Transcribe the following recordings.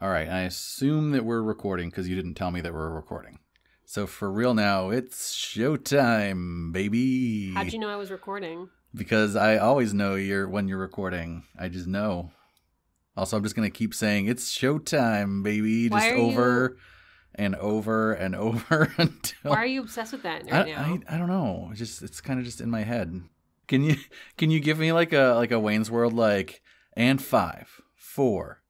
All right, I assume that we're recording because you didn't tell me that we're recording. So for real now, it's showtime, baby. How'd you know I was recording? Because I always know you're when you're recording. I just know. Also, I'm just gonna keep saying it's showtime, baby, just are you- over and over and over until Why are you obsessed with that I, right now? I, I don't know. It's just it's kind of just in my head. Can you can you give me like a like a Wayne's World like and five, four,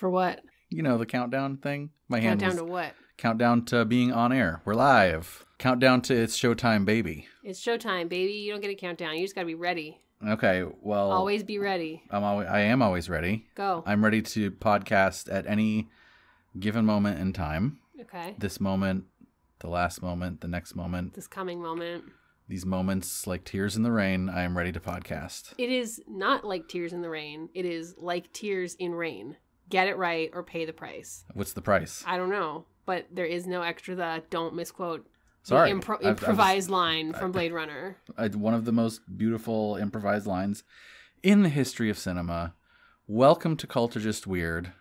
For what? you know the countdown thing. My hand Countdown was to what? countdown to being on air. We're live. Countdown to it's showtime, baby. It's showtime, baby. You don't get a countdown. You just gotta be ready. Okay, well, Always be ready. I'm always I am always ready. Go. I'm ready to podcast at any given moment in time. Okay. This moment, the last moment, the next moment, This coming moment. these moments like tears in the rain. I am ready to podcast. It is not like tears in the rain. It is like tears in rain. Get it right or pay the price. What's the price? I don't know, but there is no extra the don't misquote Sorry, impro- I've- I've- improvised line from Blade Runner. one of the most beautiful improvised lines in the history of cinema. Welcome to Cult Or Just Weird.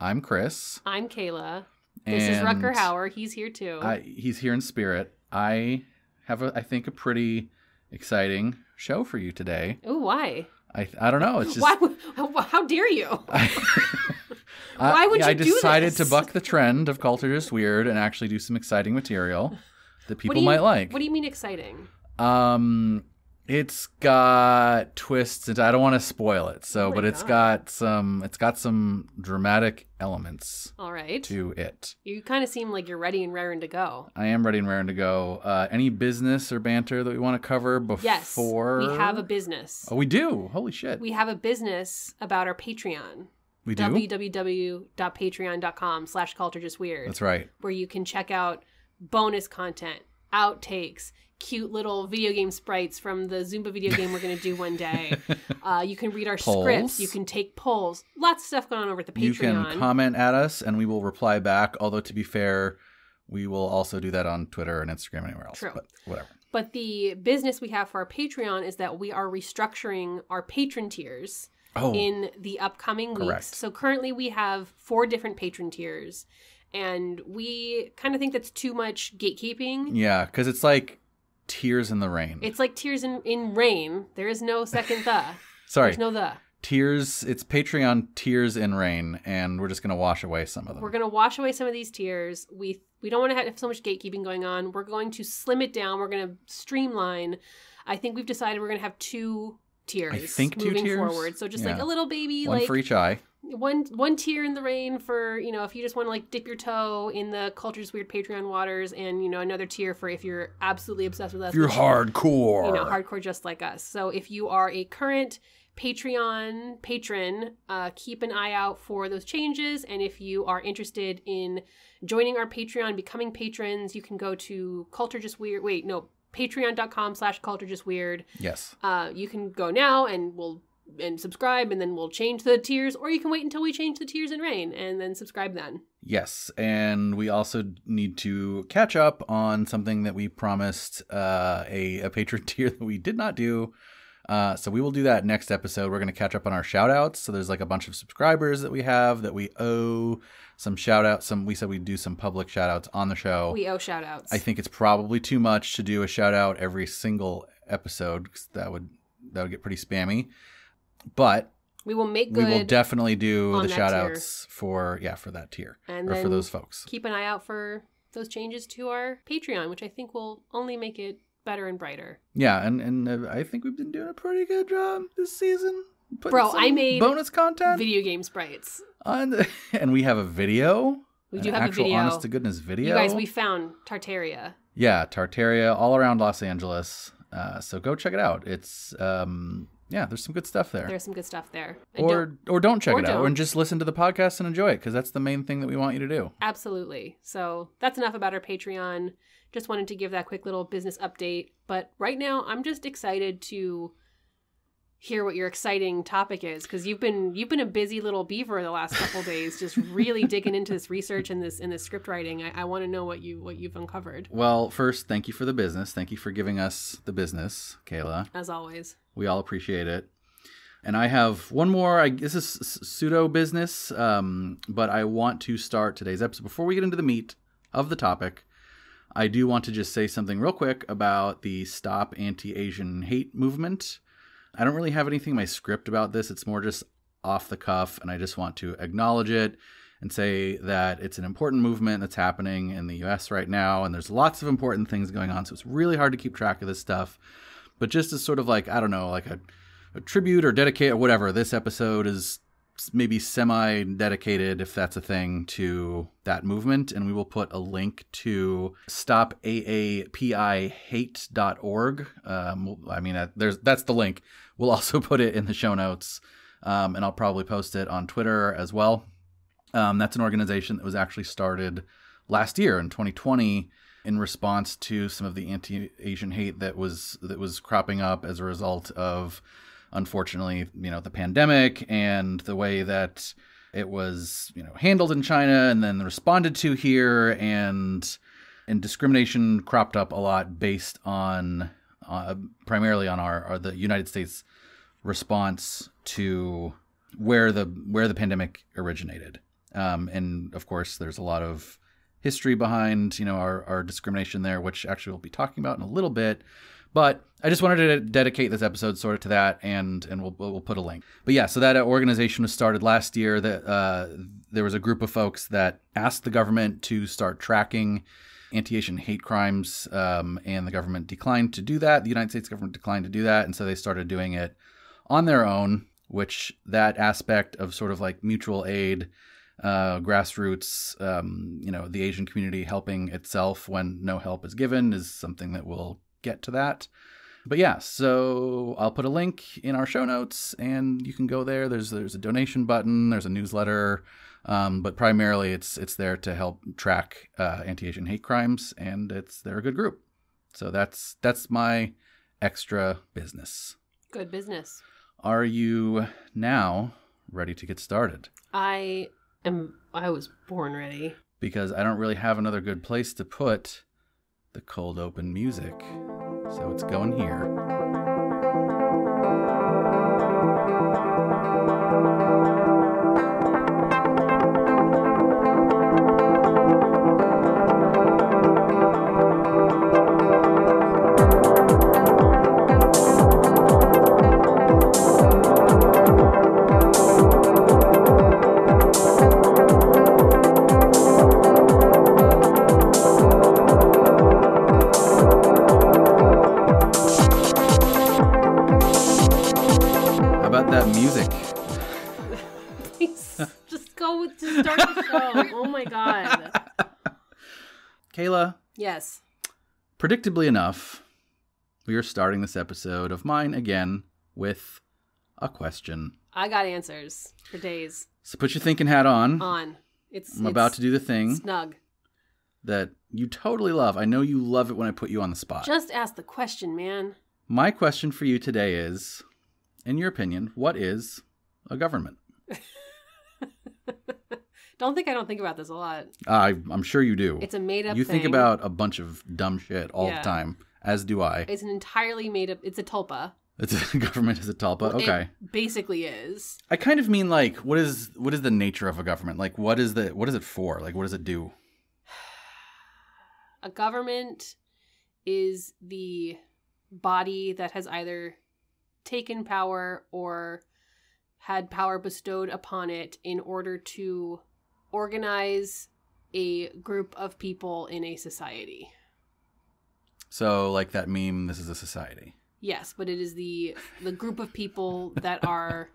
I'm Chris. I'm Kayla. This is Rutger Hauer. He's here too. I, he's here in spirit. I have, a, I think, a pretty exciting show for you today. oh, why? I, I don't know. It's just Why? would- How dare you? I, Why would I you do decided to buck the trend of Cult Or Just Weird and actually do some exciting material that What people do you- might like. What do you mean exciting? Um, it's got twists. and I don't want to spoil it. So, Oh but it's God. got some. It's got some dramatic elements All right. to it. You kind of seem like you're ready and raring to go. I am ready and raring to go. Uh, any business or banter that we want to cover before? Yes. We have a business. Oh, we do. Holy shit. We have a business about our Patreon. We do. www.patreon.com slash cult or just weird. That's right. Where you can check out bonus content, outtakes, cute little video game sprites from the Zumba video game we're going to do one day. uh, you can read our Polls. scripts. You can take polls. Lots of stuff going on over at the Patreon. You can comment at us and we will reply back. Although to be fair, we will also do that on Twitter and Instagram anywhere else. True. But whatever. But the business we have for our Patreon is that we are restructuring our patron tiers Oh, in the upcoming weeks. So currently we have four different patron tiers, and we kind of think that's too much gatekeeping. yeah, because it's like tears in the rain. It's like tears in, in rain. There is no second the. Sorry, There's no the. tears. It's Patreon tears in rain, and we're just gonna wash away some of them. We're gonna wash away some of these tears. We we don't want to have so much gatekeeping going on. We're going to slim it down. We're gonna streamline. I think we've decided we're gonna have two tiers. I think two moving tiers? forward. So just like a little baby, One like for each eye. One one tier in the rain for you know if you just want to like dip your toe in the culture's weird patreon waters and you know another tier for if you're absolutely obsessed with us. If you're hardcore, you know hardcore just like us. So if you are a current patreon patron uh, keep an eye out for those changes. And if you are interested in joining our patreon becoming patrons you can go to cult or just weird wait no patreon.com slash cult or just weird. Yes, uh, you can go now and we'll and subscribe and then we'll change the tiers or you can wait until we change the tiers in rain and then subscribe then yes, and we also need to catch up on something that we promised uh, a a patron tier that we did not do. Uh, so we will do that next episode. We're going to catch up on our shout outs. So there's like a bunch of subscribers that we have that we owe some shout outs. Some we said we'd do some public shout outs on the show. we owe shout outs I think it's probably too much to do a shout out every single episode 'cause that would that would get pretty spammy. But we will make we will definitely do on the that shout outs for yeah, for that tier. and or then for those folks. keep an eye out for those changes to our patreon which i think will only make it better and brighter Yeah, and and uh, I think we've been doing a pretty good job this season. putting Bro, some I made bonus content video game sprites on the, and we have a video. we an do have actual a video honest to goodness video. you guys we found tartaria yeah, Tartaria all around Los Angeles. Uh, so go check it out. It's um yeah, there's some good stuff there. there's some good stuff there And don't- or or don't check or it out don't. and just listen to the podcast and enjoy it because that's the main thing that we want you to do. Absolutely. So that's enough about our Patreon. Just wanted to give that quick little business update. But right now, I'm just excited to hear what your exciting topic is because you've been you've been a busy little beaver the last couple days, just really digging into this research and this and this script writing. I, I want to know what you what you've uncovered Well, first, thank you for the business. Thank you for giving us the business, Kayla. as always. We all appreciate it. And I have one more. I, this is pseudo business, um, but I want to start today's episode before we get into the meat of the topic. I do want to just say something real quick about the Stop Anti Asian Hate movement. I don't really have anything in my script about this. It's more just off the cuff, and I just want to acknowledge it and say that it's an important movement that's happening in the US right now, and there's lots of important things going on. So it's really hard to keep track of this stuff. But just as sort of like, I don't know, like a, a tribute or dedicate or whatever, this episode is maybe semi dedicated, if that's a thing, to that movement. And we will put a link to stopaapihate.org. Um, I mean, there's that's the link. We'll also put it in the show notes, um, and I'll probably post it on Twitter as well. Um, that's an organization that was actually started last year in 2020 in response to some of the anti-Asian hate that was that was cropping up as a result of unfortunately, you know, the pandemic and the way that it was, you know, handled in China and then responded to here and and discrimination cropped up a lot based on uh, primarily on our, our the United States response to where the where the pandemic originated. Um, and of course, there's a lot of history behind you know our, our discrimination there, which actually we'll be talking about in a little bit. But I just wanted to dedicate this episode sort of to that, and and we'll we'll put a link. But yeah, so that organization was started last year. That uh, there was a group of folks that asked the government to start tracking anti-Asian hate crimes, um, and the government declined to do that. The United States government declined to do that, and so they started doing it on their own. Which that aspect of sort of like mutual aid uh, grassroots, um, you know, the Asian community helping itself when no help is given is something that we'll get to that. But yeah, so I'll put a link in our show notes, and you can go there. There's there's a donation button. There's a newsletter, um, but primarily it's it's there to help track uh, anti-Asian hate crimes, and it's they're a good group. So that's that's my extra business. Good business. Are you now ready to get started? I am. I was born ready. Because I don't really have another good place to put the cold open music. So it's going here. Predictably enough, we are starting this episode of mine again with a question. I got answers for days So put your thinking hat on. on. It's I'm it's about to do the thing snug. that you totally love. I know you love it when I put you on the spot. Just ask the question, man. My question for you today is in your opinion, what is a government? Don't think I don't think about this a lot. I, I'm sure you do. It's a made up you thing. think about a bunch of dumb shit all Yeah. the time, as do I. it's an entirely made up it's a tulpa. It's a government is a tulpa. It Okay. basically is. I kind of mean like what is what is the nature of a government? Like what is the what is it for? Like what does it do? A government is the body that has either taken power or had power bestowed upon it in order to organize a group of people in a society. So like that meme, this is a society. Yes, but it is the the group of people that are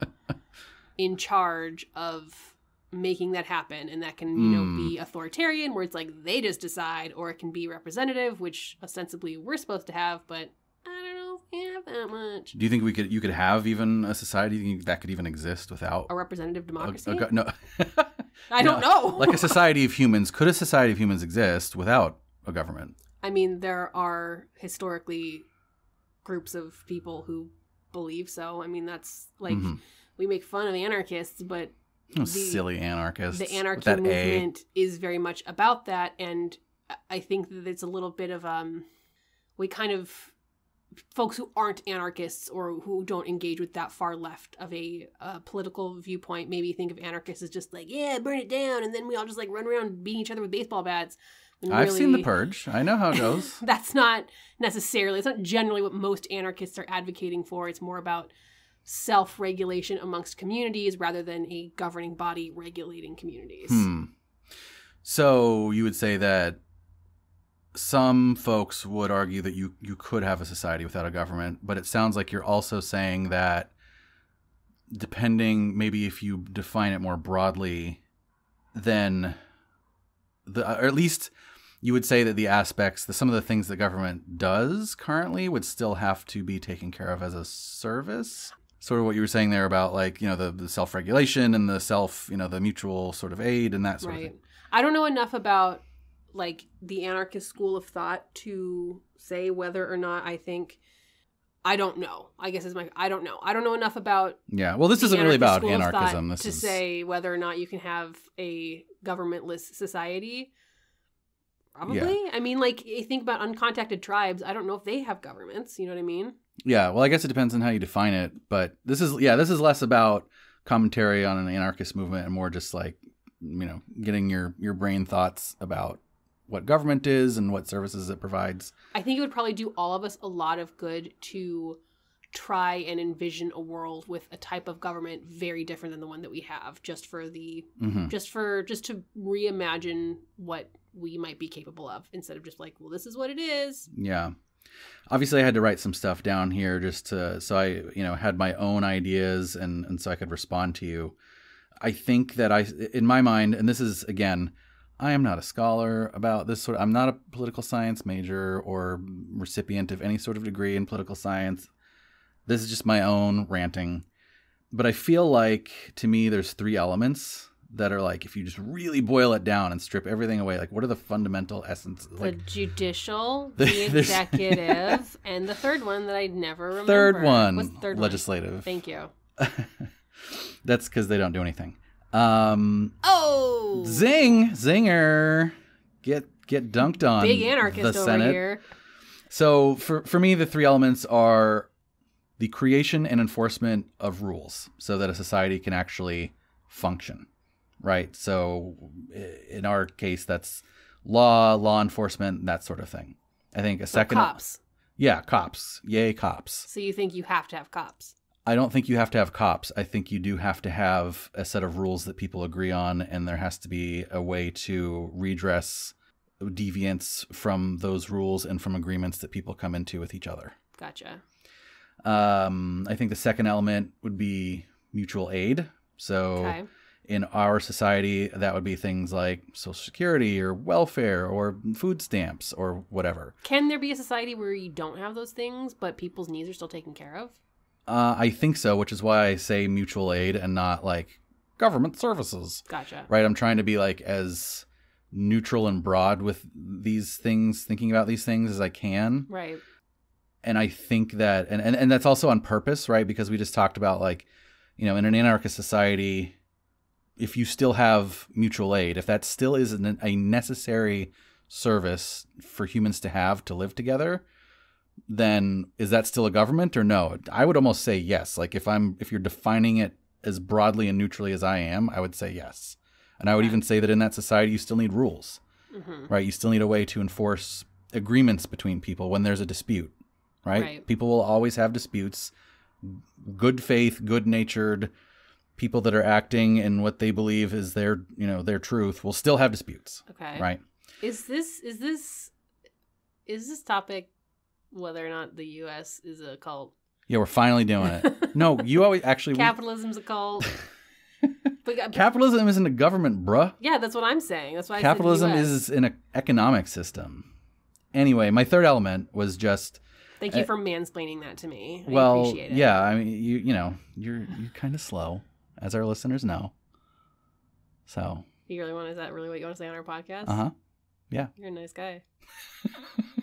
in charge of making that happen and that can, you know, Hmm. be authoritarian where it's like they just decide or it can be representative, which ostensibly we're supposed to have, but I don't know if we have that much. Do you think we could you could have even a society Do you think that could even exist without A representative democracy? a go- no I don't No, know. like a society of humans. Could a society of humans exist without a government? I mean, there are historically groups of people who believe so. I mean, that's like Mhm. we make fun of anarchists, but Oh, the- silly anarchists. the anarchy that A. movement is very much about that and i think that it's a little bit of um we kind of folks who aren't anarchists or who don't engage with that far left of a uh, political viewpoint maybe think of anarchists as just like yeah burn it down and then we all just like run around beating each other with baseball bats I've seen The Purge. I know how it goes. that's not necessarily it's not generally what most anarchists are advocating for it's more about self-regulation amongst communities rather than a governing body regulating communities Hmm. So you would say that some folks would argue that you you could have a society without a government, but it sounds like you're also saying that depending maybe if you define it more broadly, then the or at least you would say that the aspects, the some of the things the government does currently would still have to be taken care of as a service. Sort of what you were saying there about like, you know, the, the self regulation and the self, you know, the mutual sort of aid and that sort of right thing. i don't know enough about like the anarchist school of thought to say whether or not i think i don't know. I guess is my i don't know. I don't know enough about Yeah. Well, this isn't really about school of thought anarchism. This to is say whether or not you can have a governmentless society. Probably. I mean like you think about uncontacted tribes. I don't know if they have governments. You know what i mean? Yeah, well, I guess it depends on how you define it, but this is yeah, this is less about commentary on an anarchist movement and more just like you know getting your your brain thoughts about what government is and what services it provides. I think it would probably do all of us a lot of good to try and envision a world with a type of government very different than the one that we have just for the hmm just for just to reimagine what we might be capable of instead of just like well this is what it is Yeah. Obviously, I had to write some stuff down here just to so I you know had my own ideas and and so I could respond to you. I think that I in my mind, and this is again. I am not a scholar about this sort. I'm not a political science major or recipient of any sort of degree in political science. This is just my own ranting. But I feel like to me there's three elements that are like if you just really boil it down and strip everything away, like what are the fundamental essence the like judicial The- the executive and the third one that i never remember third one What's the third one? legislative. thank you That's because they don't do anything. Um, oh zing, zinger, get get dunked on. big anarchist the over Senate. here So for for me, the three elements are the creation and enforcement of rules, so that a society can actually function. Right. So in our case, that's law, law enforcement, that sort of thing. I think a second. cops Yeah, cops. Yay, cops. so you think you have to have cops I don't think you have to have cops. I think you do have to have a set of rules that people agree on, and there has to be a way to redress deviance from those rules and from agreements that people come into with each other. gotcha Um, I think the second element would be mutual aid. So okay in our society, that would be things like Social Security or welfare or food stamps or whatever. Can there be a society where you don't have those things, but people's needs are still taken care of? Uh, I think so, which is why I say mutual aid and not like government services. Gotcha. right? I'm trying to be like as neutral and broad with these things, thinking about these things as I can. Right. And I think that, and, and, and that's also on purpose, right? Because we just talked about like, you know, in an anarchist society, if you still have mutual aid, if that still is an, a necessary service for humans to have to live together, then is that still a government or no? I would almost say yes. Like if I'm, if you're defining it as broadly and neutrally as I am, I would say yes. And I would even say that in that society, you still need rules, hmm right? You still need a way to enforce agreements between people when there's a dispute, right? Right. People will always have disputes. Good faith, good natured people that are acting in what they believe is their, you know, their truth will still have disputes, Okay. right? Is this is this is this topic whether or not the U.S. is a cult? Yeah, we're finally doing it. No, you always actually we- Capitalism's a cult. but, uh, capitalism isn't a government, bruh. yeah, that's what I'm saying. That's why I Capitalism is an economic system. Anyway, my third element was just Thank you uh, for mansplaining that to me. I well, appreciate it. yeah. I mean, you you know, you're you're kind of slow, as our listeners know. So, You really want? Is that really what you want to say on our podcast? uh huh. Yeah. You're a nice guy.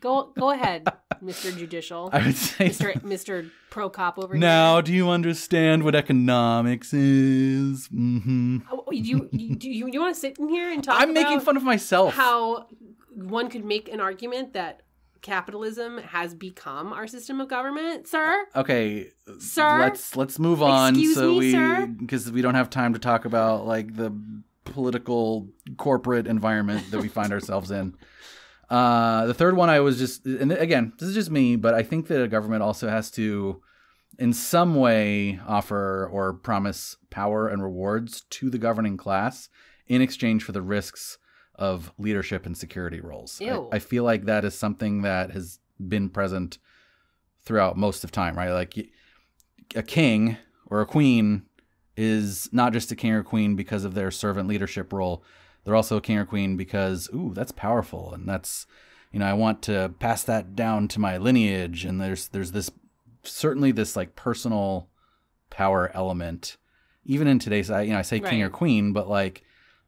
go go ahead, Mr. Judicial, I would say. Mr. Mr. Pro Cop over Now, here. do you understand what economics is? Mm-hmm. Oh, you you do you, you want to sit in here and talk? I'm making fun of myself. how one could make an argument that capitalism has become our system of government, sir. Okay, Sir? Let's let's move on Excuse so me, we because we don't have time to talk about like the political corporate environment that we find ourselves in. Uh, the third one I was just and again, this is just me, but I think that a government also has to in some way offer or promise power and rewards to the governing class in exchange for the risks of leadership and security roles. I-. I, feel like that is something that has been present throughout most of time, right? Like a king or a queen is not just a king or queen because of their servant leadership role. They're also a king or queen because, ooh, that's powerful and that's you know, I want to pass that down to my lineage and there's there's this certainly this like personal power element even in today's I you know, I say king or queen, but like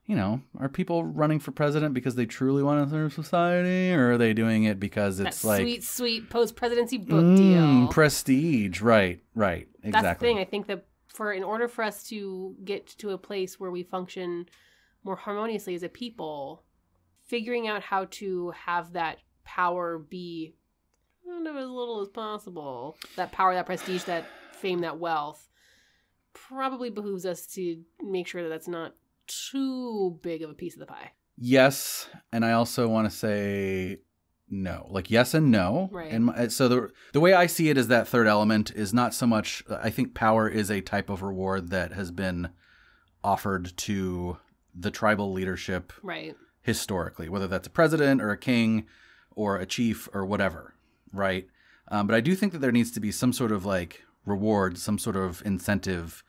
you know, are people running for president because they truly want to serve society, or are they doing it because That it's like sweet, sweet post presidency book mm, deal. prestige? Right, right, exactly. That's the thing. I think that for in order for us to get to a place where we function more harmoniously as a people, figuring out how to have that power be kind of as little as possible, that power, that prestige, that fame, that wealth, probably behooves us to make sure that that's not too big of a piece of the pie. Yes, and I also want to say no. Like yes and no. Right. And my, so the the way I see it is that third element is not so much. I think power is a type of reward that has been offered to the tribal leadership Right. historically, whether that's a president or a king or a chief or whatever, right? Um, but I do think that there needs to be some sort of like reward, some sort of incentive,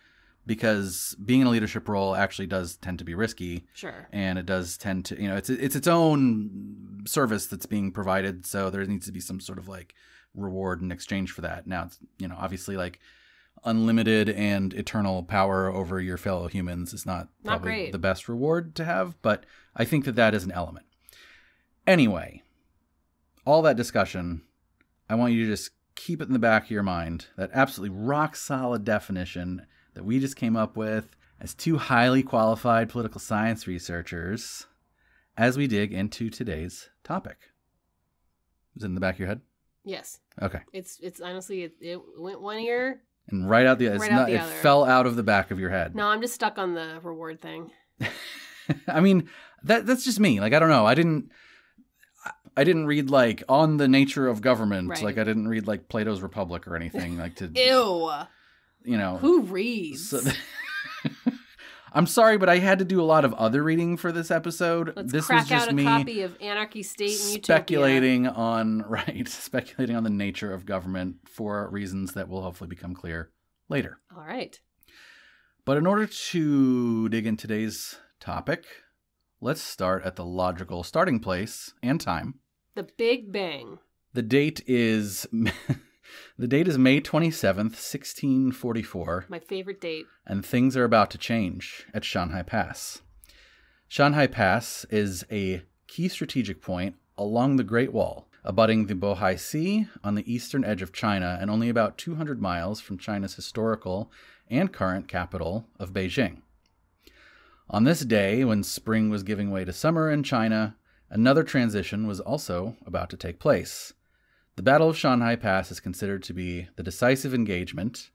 because being in a leadership role actually does tend to be risky, Sure. and it does tend to, you know, it's it's its own service that's being provided, so there needs to be some sort of like reward in exchange for that. Now, it's you know, obviously like unlimited and eternal power over your fellow humans is not Not probably great. the best reward to have, but I think that that is an element. Anyway, all that discussion, I want you to just keep it in the back of your mind that absolutely rock solid definition that we just came up with as two highly qualified political science researchers as we dig into today's topic. Is it in the back of your head? Yes. Okay. It's it's honestly it, it went one ear. And right out the, it's Right out not, the it other. fell out of the back of your head. No, I'm just stuck on the reward thing. I mean, that that's just me. Like I don't know. I didn't I- I didn't read like on the nature of government. Right. Like I didn't read like Plato's Republic or anything like to Ew. you know. Who reads? so- I'm sorry, but I had to do a lot of other reading for this episode. Let's this crack was just out a me copy of Anarchy State and Utopia. speculating on right, speculating on the nature of government for reasons that will hopefully become clear later. All right. But in order to dig in today's topic, let's start at the logical starting place and time. The Big Bang. The date is the date is May 27th, 1644, My favorite date. and things are about to change at Shanhai Pass. Shanhai Pass is a key strategic point along the Great Wall, abutting the Bohai Sea on the eastern edge of China and only about 200 miles from China's historical and current capital of Beijing. On this day, when spring was giving way to summer in China, another transition was also about to take place. The Battle of Shanhai Pass is considered to be the decisive engagement,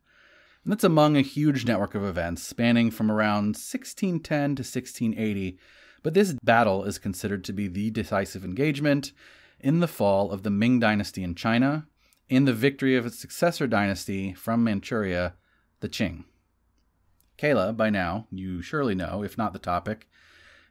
and that's among a huge network of events spanning from around 1610 to 1680. But this battle is considered to be the decisive engagement in the fall of the Ming Dynasty in China and the victory of its successor dynasty from Manchuria, the Qing. Kayla, by now, you surely know, if not the topic,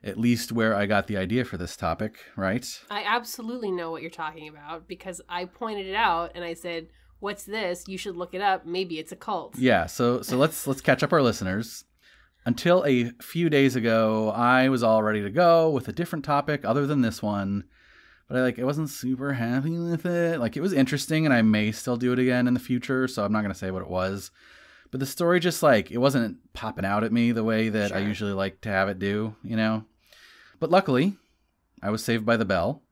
at least where I got the idea for this topic, right? I absolutely know what you're talking about because I pointed it out and I said, "What's this? You should look it up. Maybe it's a cult." Yeah, so so let's let's catch up our listeners. Until a few days ago, I was all ready to go with a different topic other than this one. But I like I wasn't super happy with it. Like it was interesting and I may still do it again in the future, so I'm not going to say what it was. But the story just like it wasn't popping out at me the way that I usually like to have it do, you know. But luckily, I was saved by the bell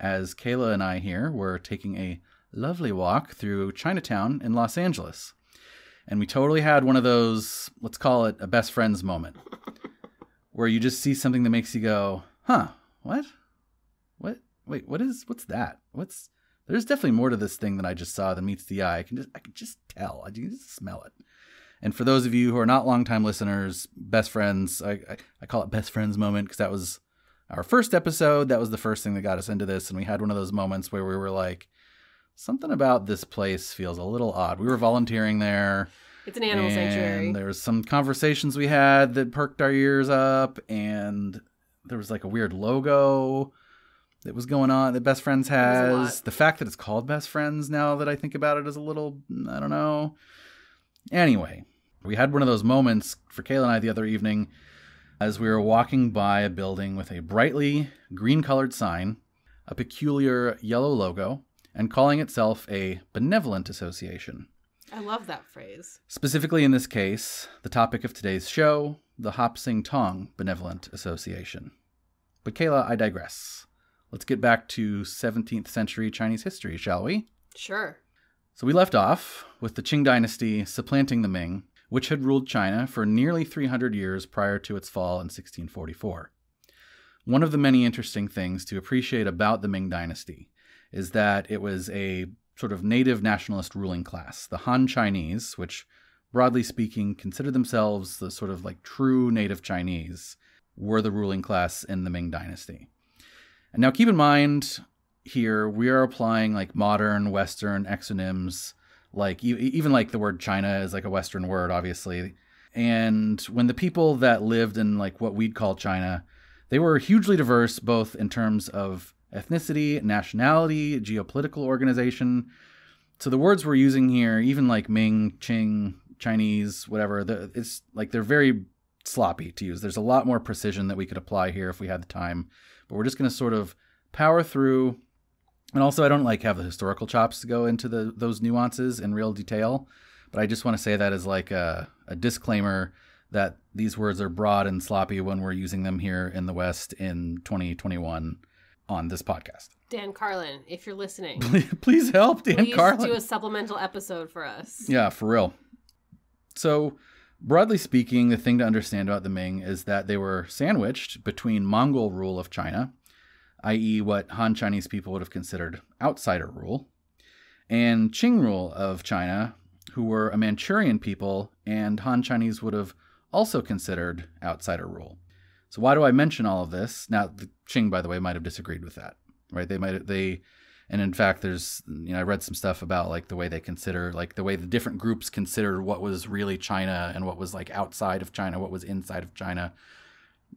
as Kayla and I here were taking a lovely walk through Chinatown in Los Angeles. And we totally had one of those, let's call it a best friends moment, where you just see something that makes you go, huh, what? What? Wait, what is, what's that? What's, there's definitely more to this thing than I just saw than meets the eye. I can just I can just tell. I can just smell it. And for those of you who are not longtime listeners, best friends, I, I, I call it best friends moment because that was our first episode. That was the first thing that got us into this. And we had one of those moments where we were like, something about this place feels a little odd. We were volunteering there. It's an animal sanctuary. And there was some conversations we had that perked our ears up, and there was like a weird logo that was going on that Best Friends was a lot. has. The fact that it's called Best Friends now that I think about it is a little I don't know. Anyway, we had one of those moments for Kayla and I the other evening as we were walking by a building with a brightly green colored sign, a peculiar yellow logo, and calling itself a benevolent association. I love that phrase. Specifically in this case, the topic of today's show, the Hop Sing Tong Benevolent Association. But Kayla, I digress. Let's get back to 17th century Chinese history, shall we? Sure. So we left off with the Qing dynasty supplanting the Ming, which had ruled China for nearly 300 years prior to its fall in 1644. One of the many interesting things to appreciate about the Ming dynasty is that it was a sort of native nationalist ruling class. The Han Chinese, which broadly speaking considered themselves the sort of like true native Chinese, were the ruling class in the Ming dynasty. And now keep in mind here we are applying like modern western exonyms like even like the word china is like a western word obviously. And when the people that lived in like what we'd call china they were hugely diverse both in terms of ethnicity nationality geopolitical organization. So the words we're using here even like ming qing chinese whatever it's like they're very sloppy to use. There's a lot more precision that we could apply here if we had the time. But we're just going to sort of power through and also, I don't like have the historical chops to go into the those nuances in real detail, but I just want to say that as like a, a disclaimer that these words are broad and sloppy when we're using them here in the West in 2021 on this podcast. Dan Carlin, if you're listening, Please help Dan please Carlin. do a supplemental episode for us. Yeah, for real. So, broadly speaking, the thing to understand about the Ming is that they were sandwiched between Mongol rule of China, i.e., what Han Chinese people would have considered outsider rule, and Qing rule of China, who were a Manchurian people, and Han Chinese would have also considered outsider rule. So why do I mention all of this? Now, the Qing, by the way, might have disagreed with that, right? They might they, and in fact, there's you know I read some stuff about like the way they consider like the way the different groups considered what was really China and what was like outside of China, what was inside of China.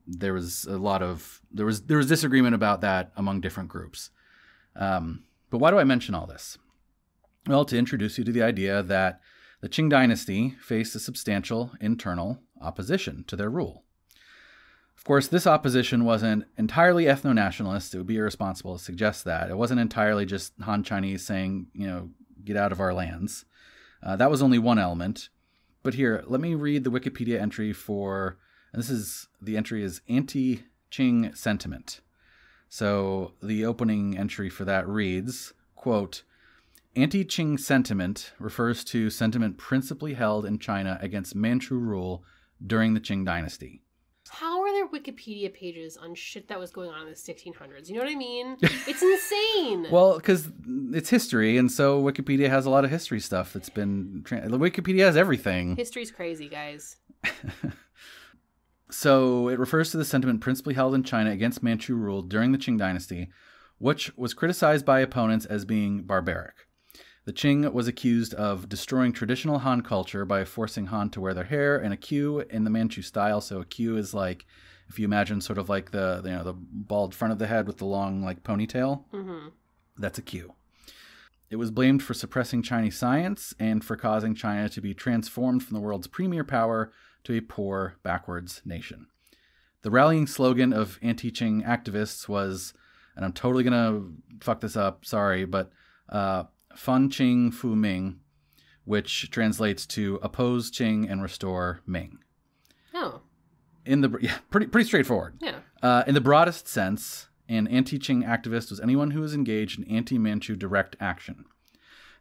There was a lot of there was there was disagreement about that among different groups. Um, but why do I mention all this? Well, to introduce you to the idea that the Qing dynasty faced a substantial internal opposition to their rule. Of course, this opposition wasn't entirely ethno nationalist. It would be irresponsible to suggest that. It wasn't entirely just Han Chinese saying, you know, get out of our lands. Uh, that was only one element. But here, let me read the Wikipedia entry for, and this is the entry is anti Qing sentiment. So the opening entry for that reads, quote, Anti Qing sentiment refers to sentiment principally held in China against Manchu rule during the Qing dynasty. How are there Wikipedia pages on shit that was going on in the 1600s? You know what I mean? It's insane. Well, because it's history, and so Wikipedia has a lot of history stuff that's been. Wikipedia has everything. History's crazy, guys. So it refers to the sentiment principally held in China against Manchu rule during the Qing dynasty, which was criticized by opponents as being barbaric. The Qing was accused of destroying traditional Han culture by forcing Han to wear their hair in a queue in the Manchu style. So a queue is like, if you imagine sort of like the you know the bald front of the head with the long like ponytail, hmm that's a queue. It was blamed for suppressing Chinese science and for causing China to be transformed from the world's premier power to a poor, backwards nation. The rallying slogan of anti Qing activists was, and I'm totally going to fuck this up, sorry, but uh, Fun Qing Fu Ming, which translates to oppose Qing and restore Ming. Oh, In the yeah, pretty pretty straightforward. yeah. Uh, in the broadest sense, an anti Qing activist was anyone who was engaged in anti Manchu direct action.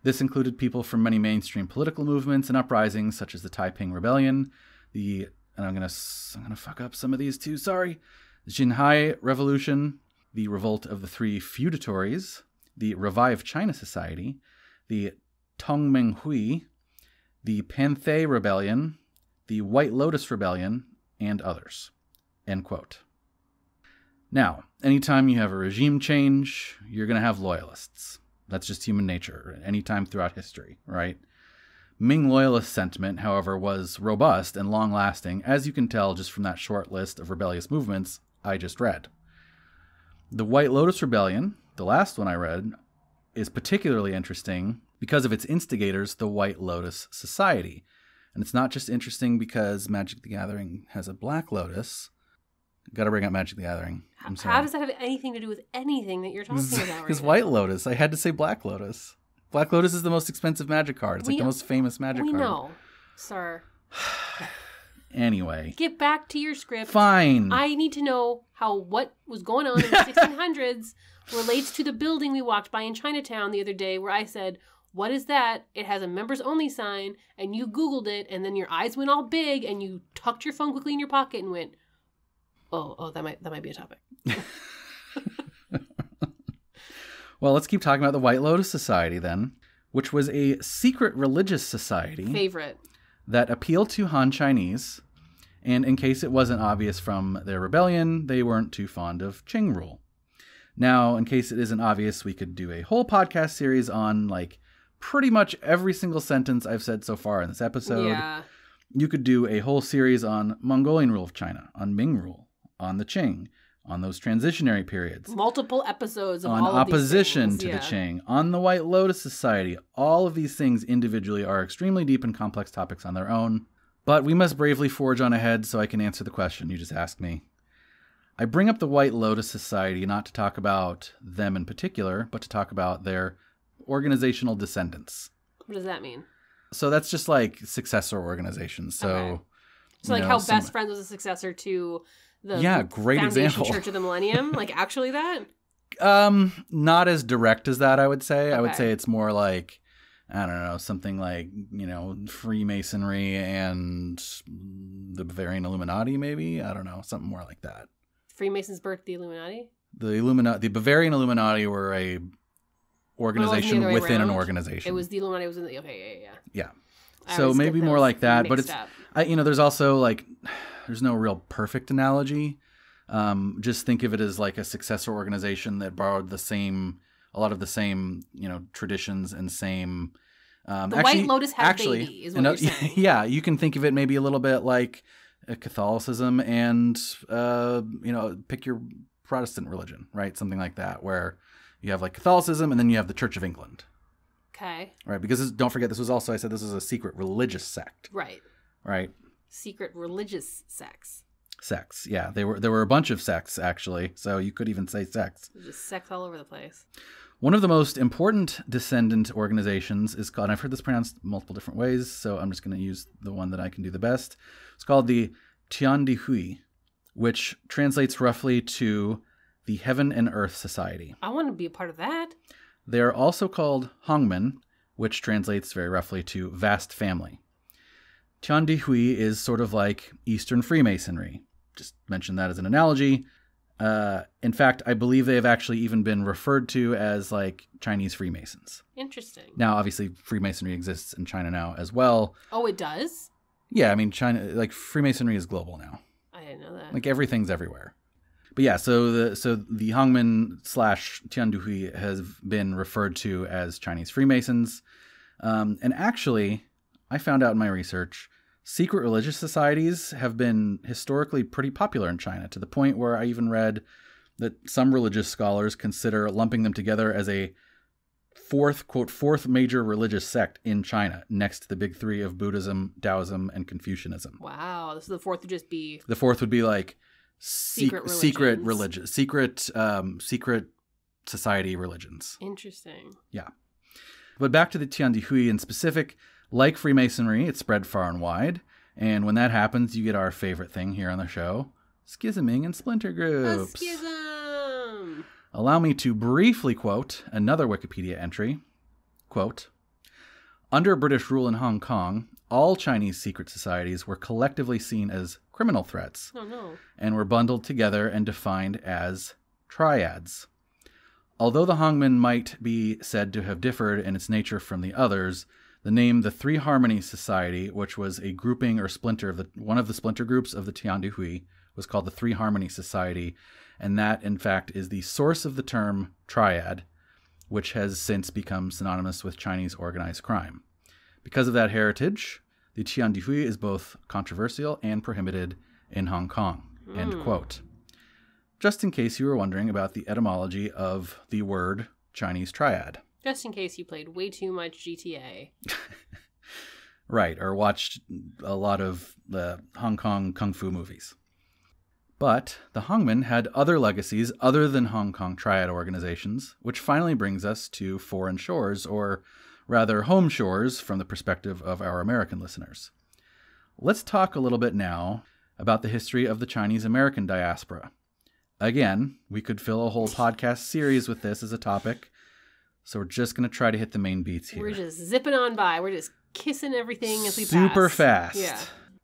This included people from many mainstream political movements and uprisings, such as the Taiping Rebellion, the and I'm gonna I'm gonna fuck up some of these too. Sorry, Xinhai Revolution, the Revolt of the Three Feudatories, the Revive China Society, the Tongmenghui, the Panthay Rebellion, the White Lotus Rebellion, and others. End quote. Now, anytime you have a regime change, you're going to have loyalists. That's just human nature, anytime throughout history, right? Ming loyalist sentiment, however, was robust and long lasting, as you can tell just from that short list of rebellious movements I just read. The White Lotus Rebellion, the last one I read, is particularly interesting because of its instigators, the White Lotus Society. And it's not just interesting because Magic the Gathering has a Black Lotus. Got to bring up Magic the Gathering. I'm sorry. How does that have anything to do with anything that you're talking about? Because now? White Lotus, I had to say Black Lotus. Black Lotus is the most expensive magic card. It's like the most famous magic We card. know, sir. Anyway, Get back to your script. fine. I need to know how what was going on in the 1600s relates to the building we walked by in Chinatown the other day where I said, What is that? It has a members only sign, and you Googled it, and then your eyes went all big, and you tucked your phone quickly in your pocket and went, Oh, oh, that might that might be a topic. Well, let's keep talking about the White Lotus Society then, which was a secret religious society Favorite. that appealed to Han Chinese. And in case it wasn't obvious from their rebellion, they weren't too fond of Qing rule. Now, in case it isn't obvious, we could do a whole podcast series on like pretty much every single sentence I've said so far in this episode. yeah. You could do a whole series on Mongolian rule of China, on Ming rule, on the Qing, on those transitionary periods, Multiple episodes of on all of these opposition things, to the yeah. Qing, on the White Lotus Society. All of these things individually are extremely deep and complex topics on their own. But we must bravely forge on ahead so I can answer the question you just asked me. I bring up the White Lotus Society not to talk about them in particular, but to talk about their organizational descendants. What does that mean? So that's just like successor organizations. So, Okay. So like know, how some- Best Friends was a successor to the Yeah, great example. Church of the Millennium. like actually that? Um, not as direct as that. I would say. I would say it's more like I don't know something like you know Freemasonry and the Bavarian Illuminati, maybe. I don't know something more like that. Freemasons birthed the Illuminati. The Illuminati, the Bavarian Illuminati, were a organization other way within an organization. It was the Illuminati was in the okay, yeah, yeah. yeah. I So maybe more like that, but it's- I, you know, there's also like, there's no real perfect analogy. Um, just think of it as like a successor organization that borrowed the same, a lot of the same, you know, traditions and same. Um, The actually, White Lotus had a baby, is what ano- you're saying. Yeah, you can think of it maybe a little bit like uh, Catholicism and, uh, you know, pick your Protestant religion, right? Something like that, where you have like Catholicism and then you have the Church of England, Okay, right? Because this, don't forget, this was also I said this was a secret religious sect, right. right? Secret religious sects. sects. Yeah, they were there were a bunch of sects actually, so you could even say sects. Just sects all over the place. One of the most important descendant organizations is called. And I've heard this pronounced multiple different ways, so I'm just going to use the one that I can do the best. It's called the Tiandihui, which translates roughly to the Heaven and Earth Society. I want to be a part of that. They are also called Hongmen, which translates very roughly to vast family. Tiandihui is sort of like Eastern Freemasonry. Just mention that as an analogy. Uh, in fact, I believe they have actually even been referred to as like Chinese Freemasons. Interesting. Now, obviously, Freemasonry exists in China now as well. Oh, it does. Yeah, I mean, China, like Freemasonry is global now. I didn't know that. Like everything's everywhere. But yeah, so the so the Hongmen slash Tiandihui has been referred to as Chinese Freemasons, um, and actually, I found out in my research, secret religious societies have been historically pretty popular in China to the point where I even read that some religious scholars consider lumping them together as a fourth quote fourth major religious sect in China, next to the big three of Buddhism, Taoism, and Confucianism. wow. So the fourth would just be The fourth would be like secret Secret secret religion, secret um, secret society religions. interesting. Yeah. But back to the Tiandihui in specific, like Freemasonry, it spread far and wide. And when that happens, you get our favorite thing here on the show: schisming and splinter A groups. schism. Allow me to briefly quote another Wikipedia entry. Quote Under British rule in Hong Kong, all Chinese secret societies were collectively seen as criminal threats Oh no. and were bundled together and defined as triads. Although the Hongmen might be said to have differed in its nature from the others, the name the Three Harmony Society, which was a grouping or splinter of the one of the splinter groups of the Tiandihui, was called the Three Harmony Society, and that in fact is the source of the term triad, which has since become synonymous with Chinese organized crime. Because of that heritage, the Tiandihui is both controversial and prohibited in Hong Kong. End hmm. quote. Just in case you were wondering about the etymology of the word Chinese triad. Just in case you played way too much GTA. Right, or watched a lot of the Hong Kong kung fu movies. But the Hongmen had other legacies other than Hong Kong triad organizations, which finally brings us to foreign shores, or rather home shores from the perspective of our American listeners. Let's talk a little bit now about the history of the Chinese American diaspora. Again, we could fill a whole podcast series with this as a topic, so we're just going to try to hit the main beats here. We're just zipping on by. We're just kissing everything as we super pass. fast. Yeah.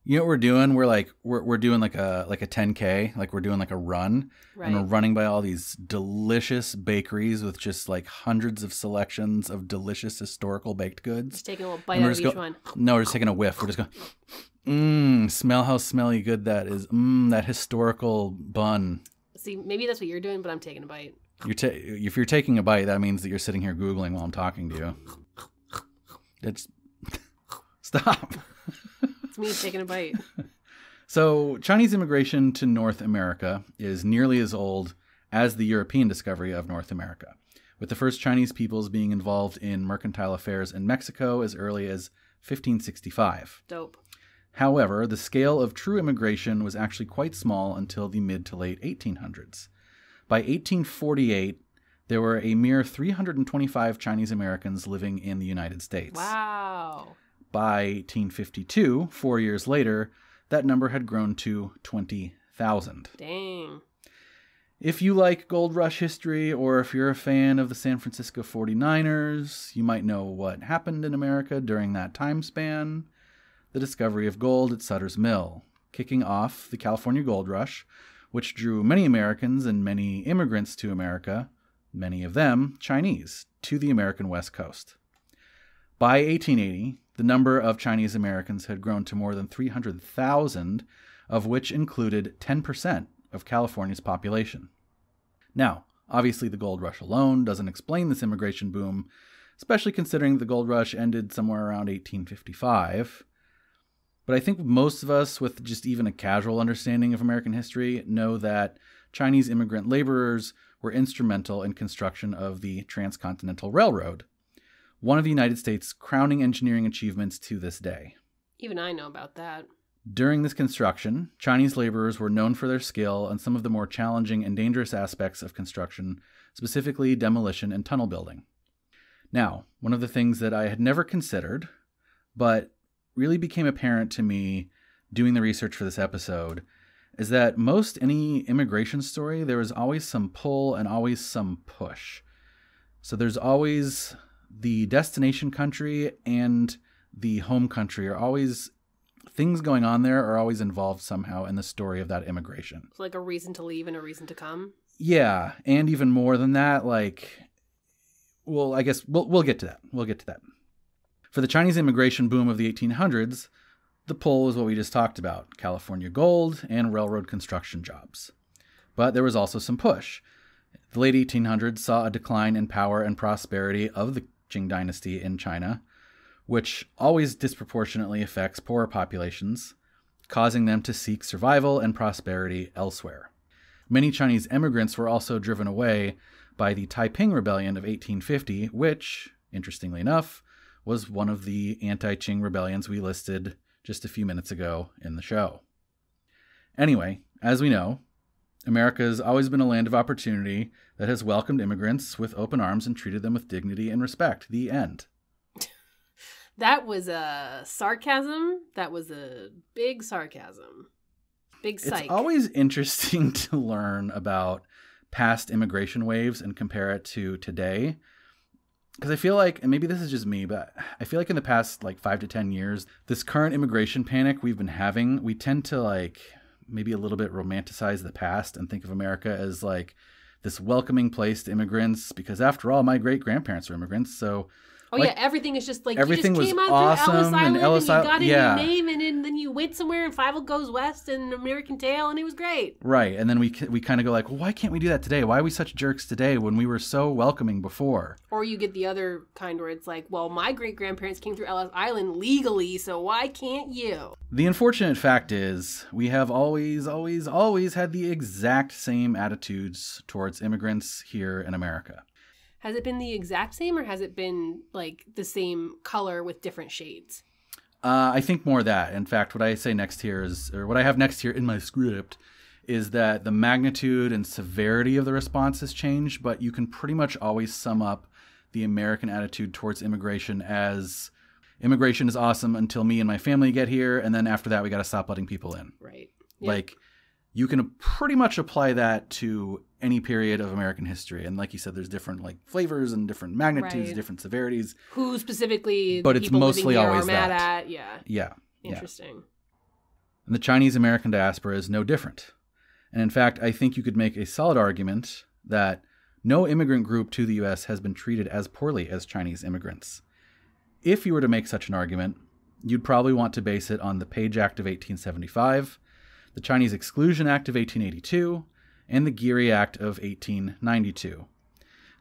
You know what we're doing? We're like we're we're doing like a like a 10k, like we're doing like a run, and we're running by all these delicious bakeries with just like hundreds of selections of delicious historical baked goods. Just taking a little bite And out of each go- one. No, we're just taking a whiff. We're just going, mmm, smell how smelly good that is. Mmm, that historical bun. See, maybe that's what you're doing, but I'm taking a bite. You're ta- if you're taking a bite, that means that you're sitting here googling while I'm talking to you. It's stop. It's me taking a bite. So, Chinese immigration to North America is nearly as old as the European discovery of North America, with the first Chinese peoples being involved in mercantile affairs in Mexico as early as 1565. Dope. However, the scale of true immigration was actually quite small until the mid to late 1800s. By 1848, there were a mere 325 Chinese Americans living in the United States. Wow. By 1852, four years later, that number had grown to 20,000. Dang. If you like gold rush history, or if you're a fan of the San Francisco 49ers, you might know what happened in America during that time span the discovery of gold at Sutter's Mill, kicking off the California Gold Rush, which drew many Americans and many immigrants to America, many of them Chinese, to the American West Coast. By 1880, the number of Chinese Americans had grown to more than 300,000, of which included 10% of California's population. Now, obviously, the gold rush alone doesn't explain this immigration boom, especially considering the gold rush ended somewhere around 1855. But I think most of us, with just even a casual understanding of American history, know that Chinese immigrant laborers were instrumental in construction of the Transcontinental Railroad, one of the United States' crowning engineering achievements to this day. Even I know about that. During this construction, Chinese laborers were known for their skill on some of the more challenging and dangerous aspects of construction, specifically demolition and tunnel building. Now, one of the things that I had never considered, but really became apparent to me doing the research for this episode, is that most any immigration story, there is always some pull and always some push. So there's always the destination country and the home country are always things going on there are always involved somehow in the story of that immigration. It's like a reason to leave and a reason to come. Yeah, and even more than that, like well, I guess we'll we'll get to that. We'll get to that. For the Chinese immigration boom of the 1800s, the pull was what we just talked about, California gold and railroad construction jobs. But there was also some push. The late 1800s saw a decline in power and prosperity of the Qing dynasty in China, which always disproportionately affects poorer populations, causing them to seek survival and prosperity elsewhere. Many Chinese immigrants were also driven away by the Taiping Rebellion of 1850, which, interestingly enough, was one of the anti Qing rebellions we listed just a few minutes ago in the show. Anyway, as we know, America has always been a land of opportunity that has welcomed immigrants with open arms and treated them with dignity and respect. The end. That was a sarcasm. That was a big sarcasm. Big psych. It's always interesting to learn about past immigration waves and compare it to today. Because I feel like, and maybe this is just me, but I feel like in the past like five to 10 years, this current immigration panic we've been having, we tend to like maybe a little bit romanticize the past and think of America as like this welcoming place to immigrants because after all my great grandparents were immigrants. So Oh Like, yeah, everything is just like everything you was just came out through Ellis awesome, and Island and, you got in yeah. your name and then, then you went somewhere and Fievel Goes West and American Tail and it was great. right and then we we kind of go like well, why can't we do that today why are we such jerks today when we were so welcoming before Or you get the other kind where it's like, well, my great grandparents came through Ellis Island legally, so why can't you? The unfortunate fact is, we have always, always, always had the exact same attitudes towards immigrants here in America. Has it been the exact same or has it been like the same color with different shades? Uh, I think more that. In fact, what I say next here is, or what I have next here in my script, is that the magnitude and severity of the response has changed, but you can pretty much always sum up the American attitude towards immigration as immigration is awesome until me and my family get here, and then after that, we got to stop letting people in. Right. Like, you can pretty much apply that to any period of American history. And like you said, there's different like flavors and different magnitudes, Right. different severities. Who specifically But it's mostly always mad that. at? Yeah. Yeah. Yeah. Interesting. And the Chinese American diaspora is no different. And in fact, I think you could make a solid argument that no immigrant group to the US has been treated as poorly as Chinese immigrants. If you were to make such an argument, you'd probably want to base it on the Page Act of 1875, the Chinese Exclusion Act of 1882, and the Geary Act of 1892.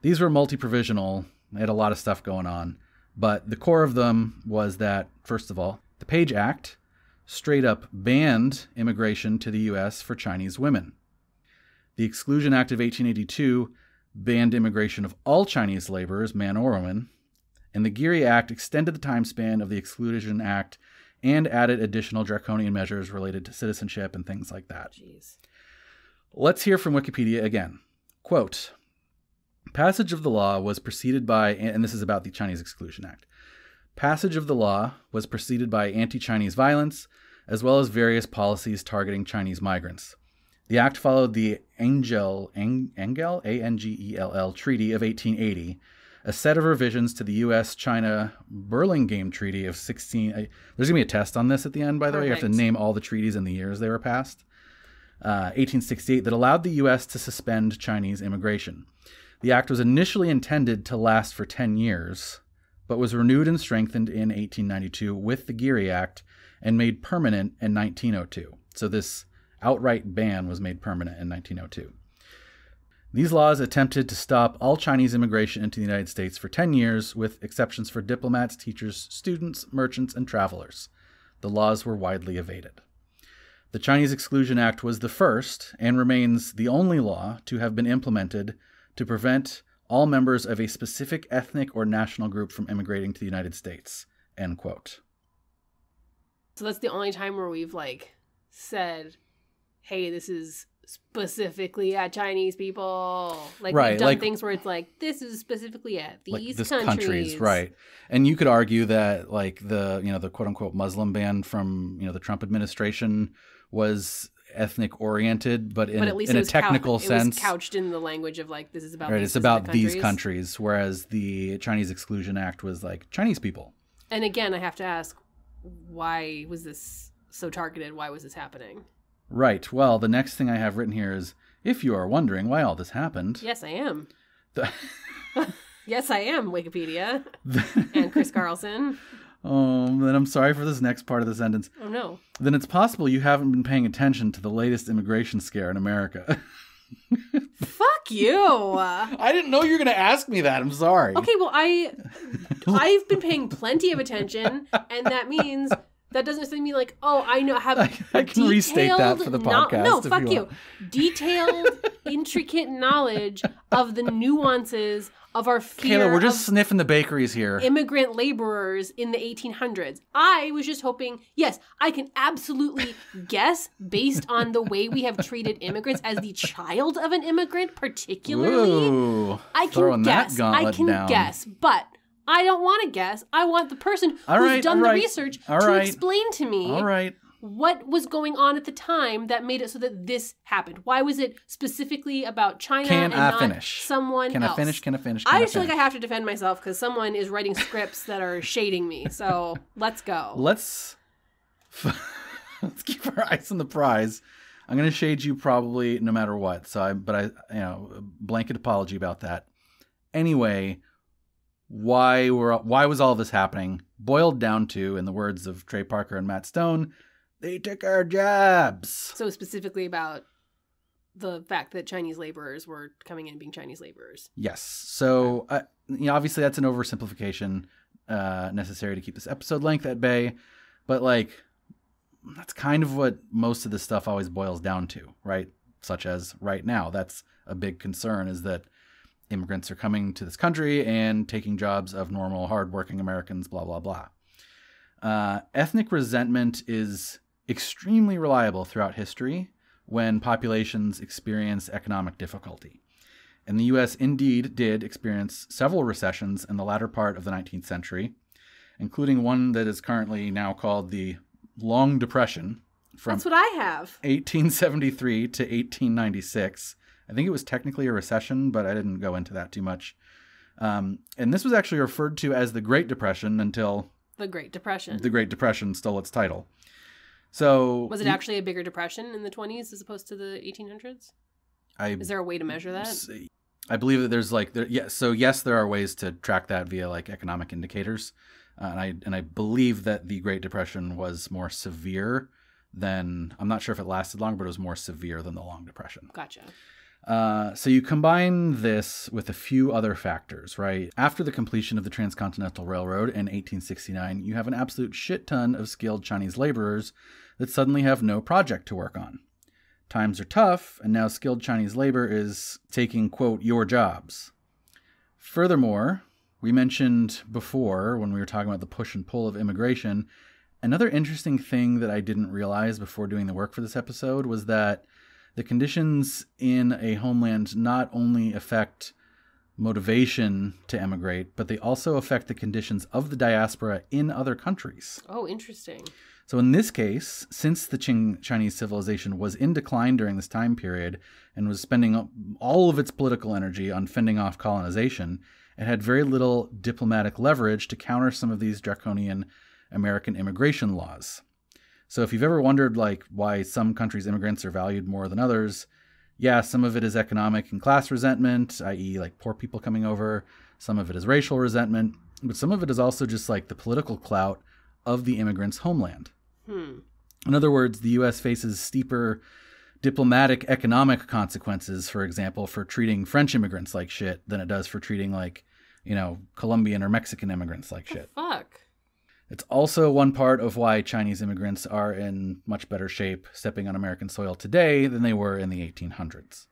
These were multi provisional, they had a lot of stuff going on, but the core of them was that, first of all, the Page Act straight up banned immigration to the US for Chinese women. The Exclusion Act of 1882 banned immigration of all Chinese laborers, man or woman, and the Geary Act extended the time span of the Exclusion Act and added additional draconian measures related to citizenship and things like that. Jeez. Let's hear from Wikipedia again. Quote Passage of the law was preceded by, and this is about the Chinese Exclusion Act. Passage of the law was preceded by anti Chinese violence, as well as various policies targeting Chinese migrants. The act followed the Angell, Angell, A N G E L L Treaty of 1880, a set of revisions to the U.S. China Burlingame Treaty of 16. uh, There's going to be a test on this at the end, by the way. You have to name all the treaties and the years they were passed. Uh, 1868 that allowed the U.S. to suspend Chinese immigration. The act was initially intended to last for 10 years, but was renewed and strengthened in 1892 with the Geary Act and made permanent in 1902. So this outright ban was made permanent in 1902. These laws attempted to stop all Chinese immigration into the United States for 10 years, with exceptions for diplomats, teachers, students, merchants, and travelers. The laws were widely evaded. The Chinese Exclusion Act was the first and remains the only law to have been implemented to prevent all members of a specific ethnic or national group from immigrating to the United States. End quote. So that's the only time where we've like said, "Hey, this is specifically at Chinese people." Like Right, we've done like- these where it's like, "This is specifically at these like countries." countries, right? And you could argue that like the you know the quote unquote Muslim ban from you know the Trump administration was ethnic oriented, but in, But at least in a cou- technical it sense, was couched in the language of like, "This is about." right? It's about specific these countries, whereas the Chinese Exclusion Act was like Chinese people. And again, I have to ask, why was this so targeted? Why was this happening? Right. Well, the next thing I have written here is if you are wondering why all this happened, Yes, I am. the- Yes, I am. Wikipedia and Chris Carlson. Oh, then I'm sorry for this next part of the sentence. Oh no. Then it's possible you haven't been paying attention to the latest immigration scare in America. Fuck you. I didn't know you were going to ask me that. I'm sorry. Okay, well, I I've been paying plenty of attention, and that means that doesn't necessarily mean like, oh, I know have. I- I can restate that for the podcast no, if fuck you you. Detailed, intricate knowledge of the nuances of our fear Kayla, we're just of sniffing the bakeries here. immigrant laborers in the 1800s. I was just hoping, yes, I can absolutely guess based on the way we have treated immigrants as the child of an immigrant, particularly. Ooh, I can guess. that I can down. guess, but I don't want to guess. I want the person All who's right, done the right, research to right. explain to me All right. what was going on at the time that made it so that this happened. Why was it specifically about China Can and I not finish? someone Can else? I finish? Can I finish? Can I I just feel like I have to defend myself because someone is writing scripts that are shading me. So let's go. Let's let's keep our eyes on the prize. I'm gonna shade you probably no matter what. So I, but I, you know, blanket apology about that. Anyway, why were why was all this happening? Boiled down to, in the words of Trey Parker and Matt Stone, they took our jobs. So specifically about the fact that Chinese laborers were coming in and being Chinese laborers. Yes. So, uh, you know, obviously that's an oversimplification uh, necessary to keep this episode length at bay, but like that's kind of what most of this stuff always boils down to, right? Such as right now, that's a big concern is that immigrants are coming to this country and taking jobs of normal, hardworking Americans, blah, blah, blah. Uh, ethnic resentment is extremely reliable throughout history when populations experience economic difficulty. And the US indeed did experience several recessions in the latter part of the 19th century, including one that is currently now called the Long Depression from That's what I have. 1873 to 1896. I think it was technically a recession, but I didn't go into that too much. Um, and this was actually referred to as the Great Depression until The Great Depression. the Great Depression stole its title. So was it actually a bigger depression in the 20s as opposed to the 1800s? I Is there a way to measure that? See. I believe that there's like there, yeah. So yes, there are ways to track that via like economic indicators, uh, and I and I believe that the Great Depression was more severe than I'm not sure if it lasted long, but it was more severe than the Long Depression. Gotcha. Uh, so you combine this with a few other factors, right? After the completion of the Transcontinental Railroad in 1869, you have an absolute shit ton of skilled Chinese laborers that suddenly have no project to work on. Times are tough, and now skilled Chinese labor is taking, quote, your jobs. Furthermore, we mentioned before when we were talking about the push and pull of immigration, another interesting thing that I didn't realize before doing the work for this episode was that the conditions in a homeland not only affect motivation to emigrate, but they also affect the conditions of the diaspora in other countries. Oh, interesting. So, in this case, since the Qing Chinese civilization was in decline during this time period and was spending all of its political energy on fending off colonization, it had very little diplomatic leverage to counter some of these draconian American immigration laws. So, if you've ever wondered like why some countries' immigrants are valued more than others, yeah, some of it is economic and class resentment, i.e., like poor people coming over. Some of it is racial resentment, but some of it is also just like the political clout of the immigrants' homeland. Hmm. In other words, the U.S. faces steeper diplomatic economic consequences, for example, for treating French immigrants like shit than it does for treating, like, you know, Colombian or Mexican immigrants like shit. Fuck. It's also one part of why Chinese immigrants are in much better shape stepping on American soil today than they were in the 1800s.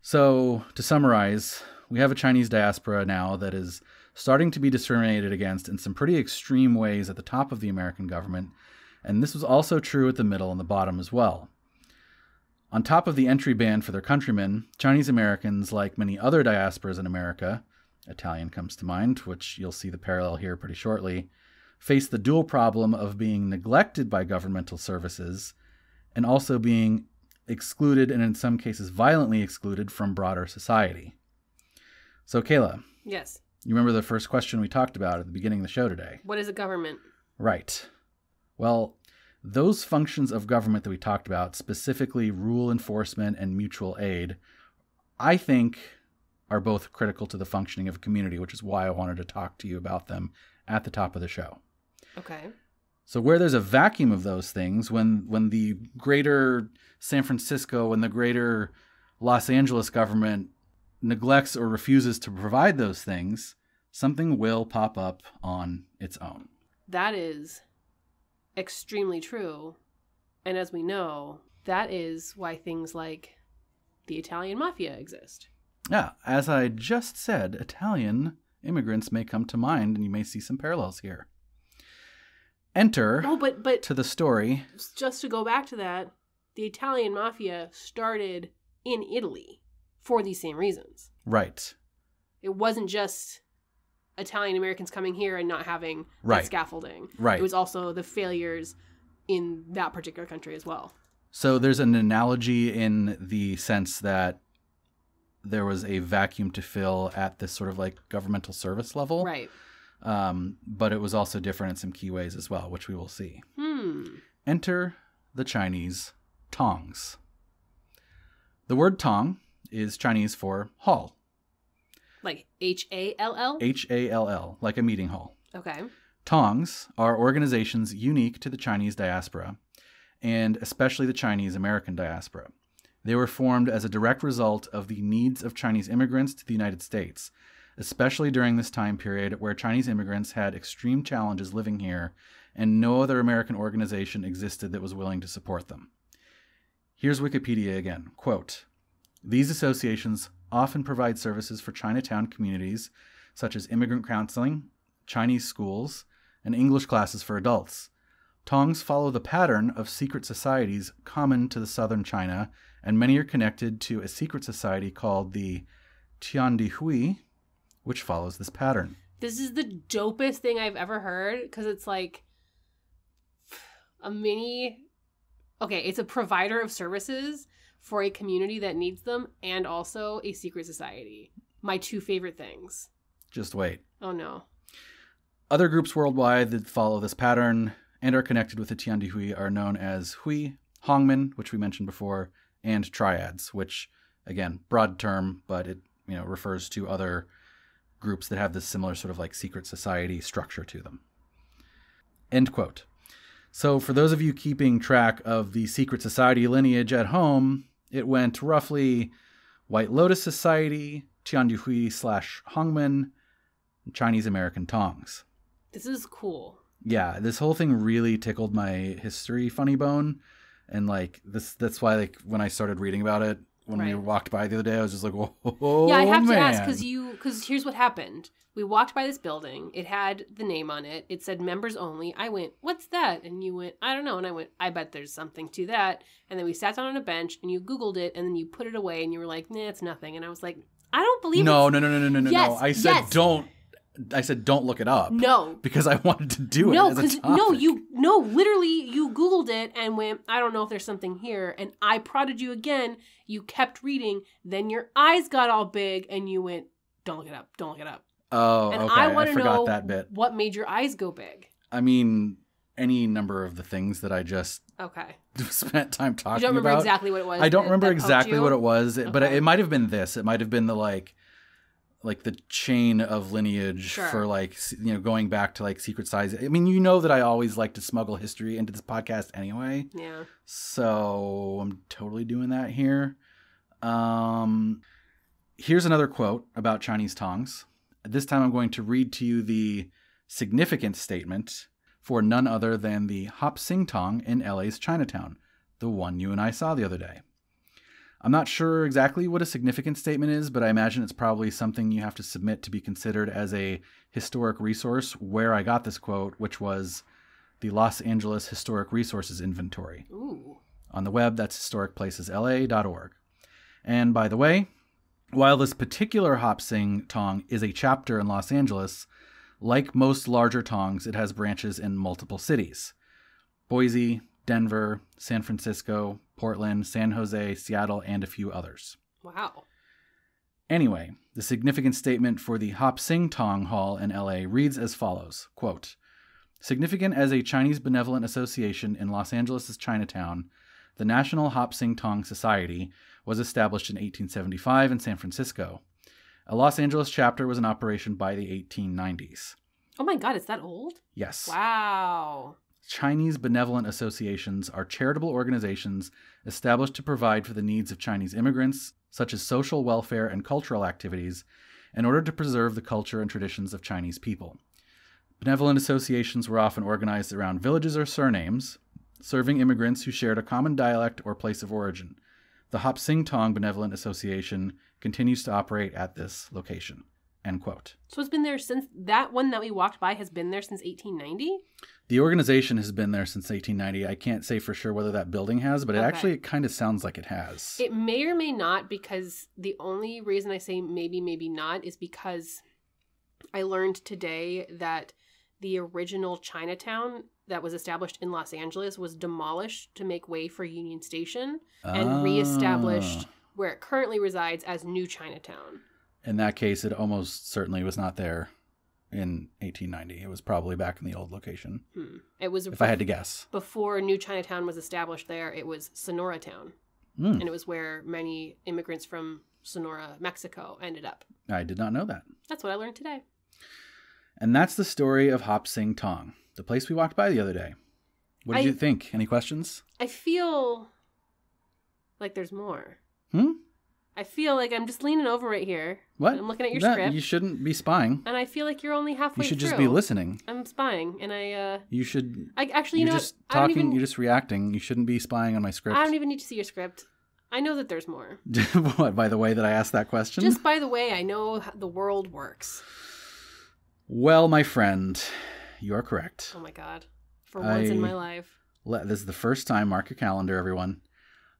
So, to summarize, we have a Chinese diaspora now that is starting to be discriminated against in some pretty extreme ways at the top of the American government, and this was also true at the middle and the bottom as well. On top of the entry ban for their countrymen, Chinese Americans, like many other diasporas in America, Italian comes to mind, which you'll see the parallel here pretty shortly, face the dual problem of being neglected by governmental services and also being excluded and in some cases violently excluded from broader society. So, Kayla, Yes. you remember the first question we talked about at the beginning of the show today? What is a government? Right. Well, those functions of government that we talked about, specifically rule enforcement and mutual aid, I think are both critical to the functioning of a community, which is why I wanted to talk to you about them at the top of the show. Okay. So where there's a vacuum of those things, when when the greater San Francisco and the greater Los Angeles government neglects or refuses to provide those things, something will pop up on its own. That is extremely true. And as we know, that is why things like the Italian mafia exist. Yeah, as I just said, Italian immigrants may come to mind, and you may see some parallels here. Enter No, but but to the story. just to go back to that, the Italian mafia started in Italy for these same reasons. Right. It wasn't just Italian Americans coming here and not having Right. scaffolding. Right. It was also the failures in that particular country as well. So there's an analogy in the sense that there was a vacuum to fill at this sort of like governmental service level. Right. Um, but it was also different in some key ways as well, which we will see. Hmm. Enter the Chinese Tongs. The word tong is Chinese for hall, Like H A L L? H A L L, like a meeting hall. Okay. Tongs are organizations unique to the Chinese diaspora, and especially the Chinese American diaspora. They were formed as a direct result of the needs of Chinese immigrants to the United States, especially during this time period where Chinese immigrants had extreme challenges living here and no other American organization existed that was willing to support them. Here's Wikipedia again. Quote These associations often provide services for Chinatown communities, such as immigrant counseling, Chinese schools, and English classes for adults. Tongs follow the pattern of secret societies common to the southern China, and many are connected to a secret society called the Tiandi Hui, which follows this pattern. This is the dopest thing I've ever heard because it's like a mini. Okay, it's a provider of services for a community that needs them and also a secret society. My two favorite things. Just wait. Oh no. Other groups worldwide that follow this pattern and are connected with the Tiandi Hui are known as Hui, Hongmen, which we mentioned before, and triads, which again, broad term, but it you know refers to other groups that have this similar sort of like secret society structure to them. End quote. So for those of you keeping track of the secret society lineage at home, it went roughly White Lotus Society, Tiandi Hui slash Hongmen, Chinese American Tongs. This is cool. Yeah, this whole thing really tickled my history funny bone. And like this that's why like when I started reading about it when we walked by the other day, I was just like, "Whoa, yeah, I have man. to ask oh, because you because here's what happened. We walked by this building. It had the name on it. It said members only. I went, "What's that?" And you went, "I don't know." And I went, "I bet there's something to that." And then we sat down on a bench and you Googled it and then you put it away and you were like, "Nah, it's nothing." And I was like, "I don't believe no, it's- no, no, no, no, no, no, Yes, no. I said yes. don't. I said don't look it up no." because I wanted to do it. No, because no, you no, literally, you Googled it and went, I don't know if there's something here, and I prodded you again. You kept reading, then your eyes got all big, and you went, "Don't look it up, don't look it up." Oh, And okay. I I, want to forgot know that bit. what made your eyes go big. I mean, any number of the things that I just Okay, spent time talking you talking don't remember about. exactly what it was. I don't that- remember that exactly what it was, but it might have been this. It might have been the like, like the chain of lineage Sure. for like you know going back to like secret size. I mean, you know that I always like to smuggle history into this podcast anyway, Yeah. so I'm totally doing that here. Um, here's another quote about Chinese tongs. This time I'm going to read to you the significant statement for none other than the Hop Sing Tong in LA's Chinatown, the one you and I saw the other day. I'm not sure exactly what a significant statement is, but I imagine it's probably something you have to submit to be considered as a historic resource where I got this quote, which was the Los Angeles Historic Resources Inventory. Ooh. On the web, that's historicplacesla.org. And by the way, while this particular Hop Sing Tong is a chapter in Los Angeles, like most larger tongs, it has branches in multiple cities Boise, Denver, San Francisco, Portland, San Jose, Seattle, and a few others. Wow. Anyway, the significant statement for the Hop Sing Tong Hall in LA reads as follows quote, Significant as a Chinese benevolent association in Los Angeles' Chinatown, the National Hop Sing Tong Society was established in 1875 in San Francisco. A Los Angeles chapter was in operation by the 1890s. Oh my God, it's that old? Yes. Wow. Chinese benevolent associations are charitable organizations established to provide for the needs of Chinese immigrants, such as social welfare and cultural activities, in order to preserve the culture and traditions of Chinese people. Benevolent associations were often organized around villages or surnames, serving immigrants who shared a common dialect or place of origin. The Hop Sing Tong Benevolent Association continues to operate at this location. End quote. So it's been there since that one that we walked by has been there since 1890? The organization has been there since 1890. I can't say for sure whether that building has, but it Okay. actually it kind of sounds like it has. It may or may not because the only reason I say maybe, maybe not is because I learned today that the original Chinatown that was established in Los Angeles was demolished to make way for Union Station and Ah. reestablished where it currently resides as New Chinatown. In that case, it almost certainly was not there in 1890. It was probably back in the old location, Hmm. It was if I had to guess. before New Chinatown was established there. It was Sonora Town, Hmm, and it was where many immigrants from Sonora, Mexico, ended up. I did not know that. That's what I learned today. And that's the story of Hop Sing Tong, the place we walked by the other day. What did I- you think? Any questions? I feel like there's more. Hmm? I feel like I'm just leaning over right here. What? I'm looking at your That- script, You shouldn't be spying. and I feel like you're only halfway You should through. just be listening. I'm spying, and I, uh, You should. I actually, you You're know, just what? Talking. even, You're just reacting. You shouldn't be spying on my script. I don't even need to see your script. I know that there's more. what? By the way, that I asked that question. Just by the way, I know how the world works. Well, my friend, you are correct. Oh my god. For once in my life. Le- This is the first time. Mark your calendar, everyone.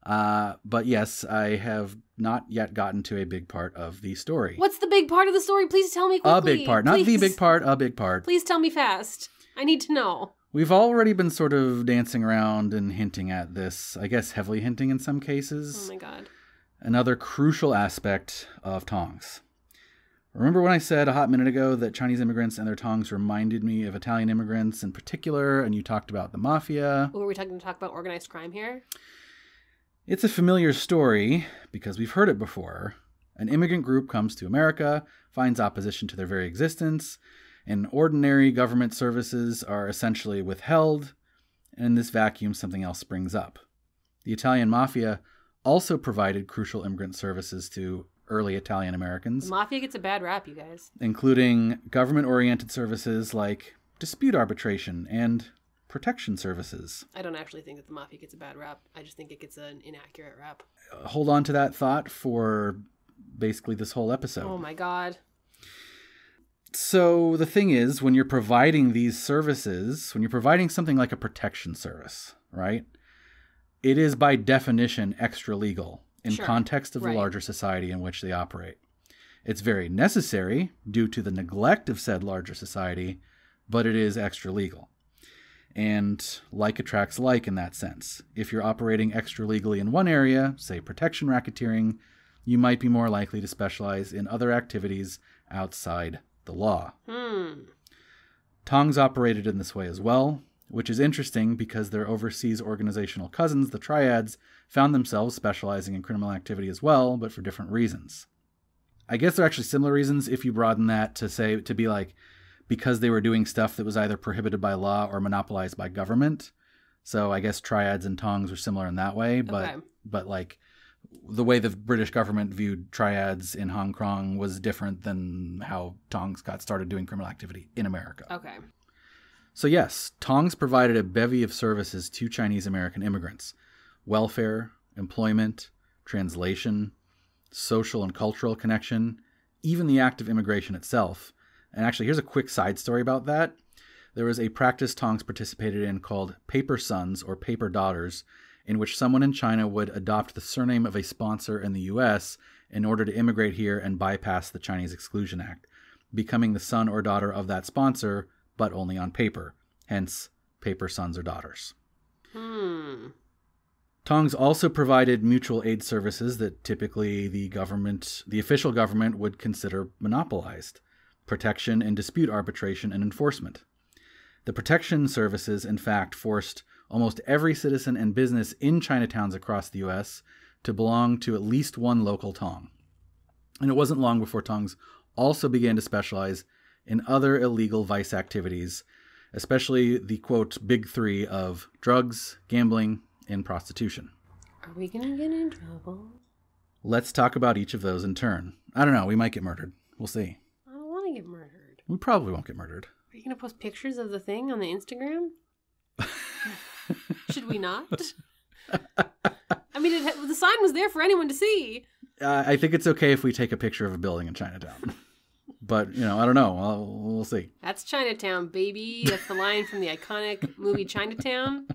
Uh, but yes, I have not yet gotten to a big part of the story. What's the big part of the story? Please tell me quickly. a big part, not the big part. A big part. Please tell me fast. I need to know. We've already been sort of dancing around and hinting at this. I guess heavily hinting in some cases. Oh my god. another crucial aspect of tongs. Remember when I said a hot minute ago that Chinese immigrants and their tongs reminded me of Italian immigrants in particular, and you talked about the mafia? Were we talking to talk about organized crime here? It's a familiar story because we've heard it before. An immigrant group comes to America, finds opposition to their very existence, and ordinary government services are essentially withheld, and in this vacuum, something else springs up. The Italian mafia also provided crucial immigrant services to early Italian Americans, mafia gets a bad rap, you guys. including government oriented services like dispute arbitration and protection services. I don't actually think that the mafia gets a bad rap. I just think it gets an inaccurate rap. Uh, hold on to that thought for basically this whole episode. Oh my god. So the thing is, when you're providing these services, when you're providing something like a protection service, right? It is by definition extra legal in Sure. context of Right. the larger society in which they operate. It's very necessary due to the neglect of said larger society, but it is extra legal. And like attracts like in that sense. If you're operating extra legally in one area, say protection racketeering, you might be more likely to specialize in other activities outside the law. Hmm. Tongs operated in this way as well, which is interesting because their overseas organizational cousins, the Triads, found themselves specializing in criminal activity as well, but for different reasons. I guess they're actually similar reasons if you broaden that to say, to be like, because they were doing stuff that was either prohibited by law or monopolized by government. So I guess Triads and Tongs are similar in that way, but Okay. but like the way the British government viewed triads in Hong Kong was different than how Tongs got started doing criminal activity in America. Okay. So, yes, Tongs provided a bevy of services to Chinese American immigrants welfare, employment, translation, social and cultural connection, even the act of immigration itself. And actually, here's a quick side story about that. There was a practice Tongs participated in called paper sons or paper daughters, in which someone in China would adopt the surname of a sponsor in the US in order to immigrate here and bypass the Chinese Exclusion Act, becoming the son or daughter of that sponsor, but only on paper, hence, paper sons or daughters. Hmm. Tongs also provided mutual aid services that typically the government, the official government, would consider monopolized protection and dispute arbitration and enforcement. The protection services, in fact, forced almost every citizen and business in Chinatowns across the U.S. to belong to at least one local Tong. And it wasn't long before Tongs also began to specialize in other illegal vice activities, especially the quote, big three of drugs, gambling, and prostitution. Are we gonna get in trouble? Let's talk about each of those in turn. I don't know, we might get murdered. We'll see. I don't want to get murdered. We probably won't get murdered. Are you gonna post pictures of the thing on the Instagram? Should we not? I mean, it, the sign was there for anyone to see. Uh, I think it's okay if we take a picture of a building in Chinatown. But, you know, I don't know. I'll, we'll see. That's Chinatown, baby. That's the line from the iconic movie Chinatown.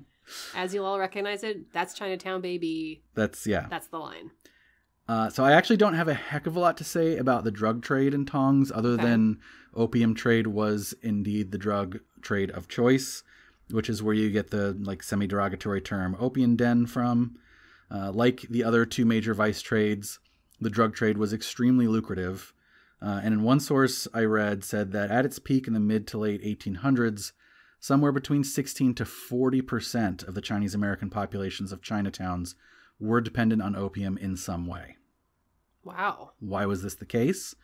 As you'll all recognize it, that's Chinatown, baby. That's, yeah. That's the line. Uh, so I actually don't have a heck of a lot to say about the drug trade in Tongs, other Okay. than opium trade was indeed the drug trade of choice, which is where you get the like semi-derogatory term opium den from. Uh, like the other two major vice trades, the drug trade was extremely lucrative. Uh, and in one source I read said that at its peak in the mid to late 1800s, somewhere between 16 to 40 percent of the Chinese American populations of Chinatowns were dependent on opium in some way. Wow. Why was this the case?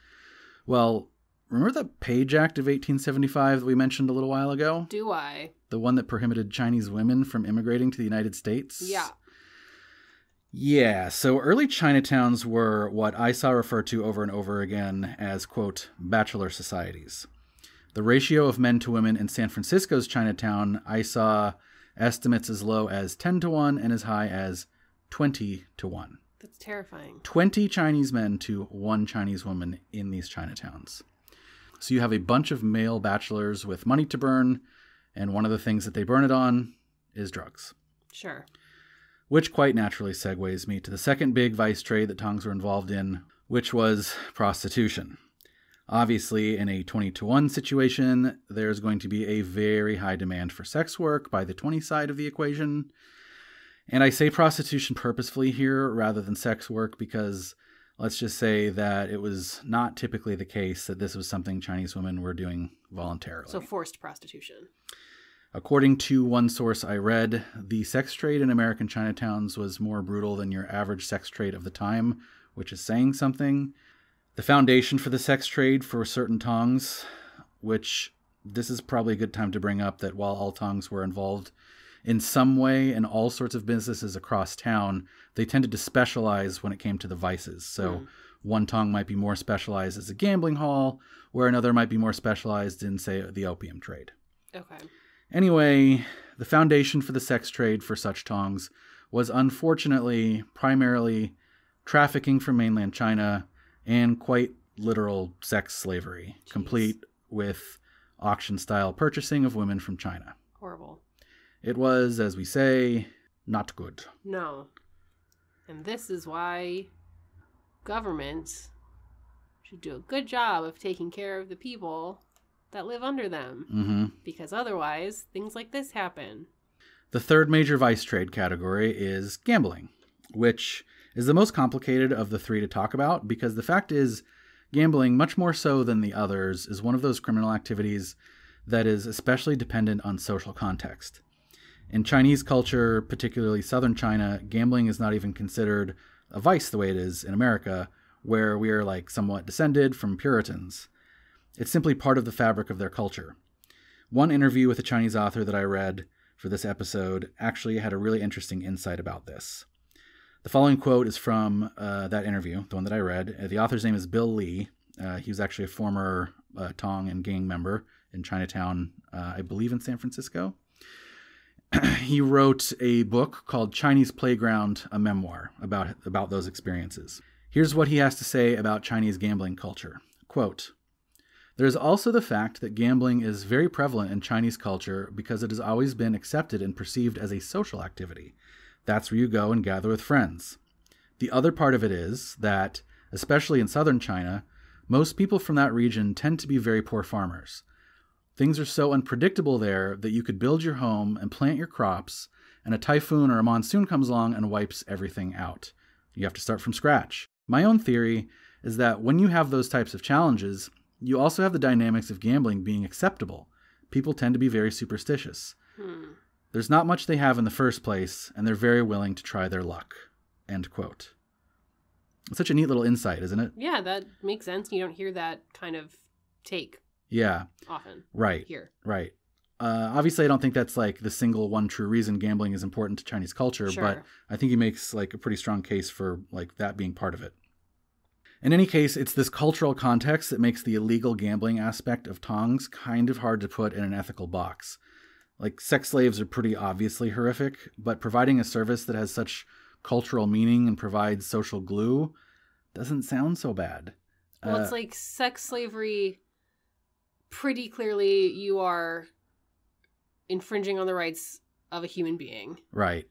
Well, remember the Page Act of 1875 that we mentioned a little while ago? Do I? The one that prohibited Chinese women from immigrating to the United States? Yeah. Yeah, so early Chinatowns were what I saw referred to over and over again as, quote, bachelor societies. The ratio of men to women in San Francisco's Chinatown, I saw estimates as low as 10 to 1 and as high as 20 to 1. That's terrifying. 20 Chinese men to one Chinese woman in these Chinatowns. So you have a bunch of male bachelors with money to burn, and one of the things that they burn it on is drugs. Sure. Which quite naturally segues me to the second big vice trade that Tongs were involved in, which was prostitution. Obviously, in a 20 to 1 situation, there's going to be a very high demand for sex work by the 20 side of the equation. And I say prostitution purposefully here rather than sex work because let's just say that it was not typically the case that this was something Chinese women were doing voluntarily. So forced prostitution. According to one source I read, the sex trade in American Chinatowns was more brutal than your average sex trade of the time, which is saying something. The foundation for the sex trade for certain Tongs, which this is probably a good time to bring up that while all Tongs were involved in some way in all sorts of businesses across town, they tended to specialize when it came to the vices. So Mm. one Tong might be more specialized as a gambling hall, where another might be more specialized in, say, the opium trade. Okay. Anyway, the foundation for the sex trade for such tongs was unfortunately primarily trafficking from mainland China and quite literal sex slavery, Jeez. complete with auction style purchasing of women from China. Horrible. It was, as we say, not good. No. And this is why governments should do a good job of taking care of the people that live under them. hmm Because otherwise, things like this happen. The third major vice trade category is gambling, which is the most complicated of the three to talk about because the fact is, gambling, much more so than the others, is one of those criminal activities that is especially dependent on social context. In Chinese culture, particularly southern China, gambling is not even considered a vice the way it is in America, where we are like somewhat descended from Puritans. It's simply part of the fabric of their culture. One interview with a Chinese author that I read for this episode actually had a really interesting insight about this. The following quote is from uh, that interview, the one that I read. Uh, the author's name is Bill Lee. Uh, he was actually a former uh, Tong and gang member in Chinatown, uh, I believe in San Francisco. he wrote a book called Chinese Playground, a memoir about, about those experiences. Here's what he has to say about Chinese gambling culture. Quote, there is also the fact that gambling is very prevalent in Chinese culture because it has always been accepted and perceived as a social activity. That's where you go and gather with friends. The other part of it is that, especially in southern China, most people from that region tend to be very poor farmers. Things are so unpredictable there that you could build your home and plant your crops, and a typhoon or a monsoon comes along and wipes everything out. You have to start from scratch. My own theory is that when you have those types of challenges, you also have the dynamics of gambling being acceptable. People tend to be very superstitious. Hmm. There's not much they have in the first place, and they're very willing to try their luck. End quote. It's such a neat little insight, isn't it? Yeah, that makes sense. You don't hear that kind of take Yeah, often right, here. right. Uh, obviously, I don't think that's like the single one true reason gambling is important to Chinese culture, Sure. but I think he makes like a pretty strong case for like that being part of it. In any case, it's this cultural context that makes the illegal gambling aspect of tongs kind of hard to put in an ethical box. Like sex slaves are pretty obviously horrific, but providing a service that has such cultural meaning and provides social glue doesn't sound so bad. Well, Uh, it's like sex slavery. Pretty clearly, you are infringing on the rights of a human being. right.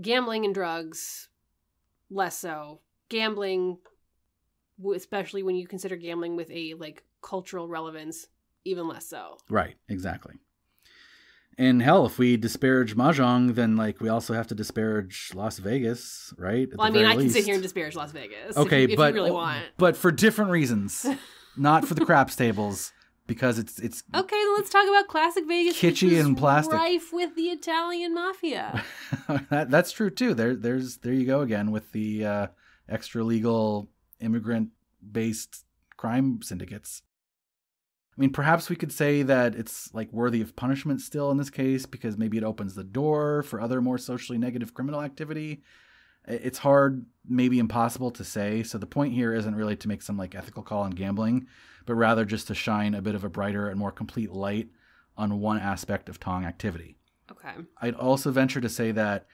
Gambling and drugs, less so. Gambling, especially when you consider gambling with a like cultural relevance, even less so. Right, exactly. And hell, if we disparage mahjong, then like we also have to disparage Las Vegas, right? At Well, I mean, I can sit here and disparage Las Vegas. okay, if, you- if but really want. but for different reasons, not for the craps tables, because it's it's Okay, then let's talk about classic Vegas. Kitschy and plastic. rife with the Italian mafia. that, that's true too. There there's there you go again with the uh, extra legal immigrant based crime syndicates. I mean, perhaps we could say that it's like worthy of punishment still in this case because maybe it opens the door for other more socially negative criminal activity. It's hard, maybe impossible to say. So the point here isn't really to make some like ethical call on gambling, but rather just to shine a bit of a brighter and more complete light on one aspect of Tong activity. Okay. I'd also venture to say that,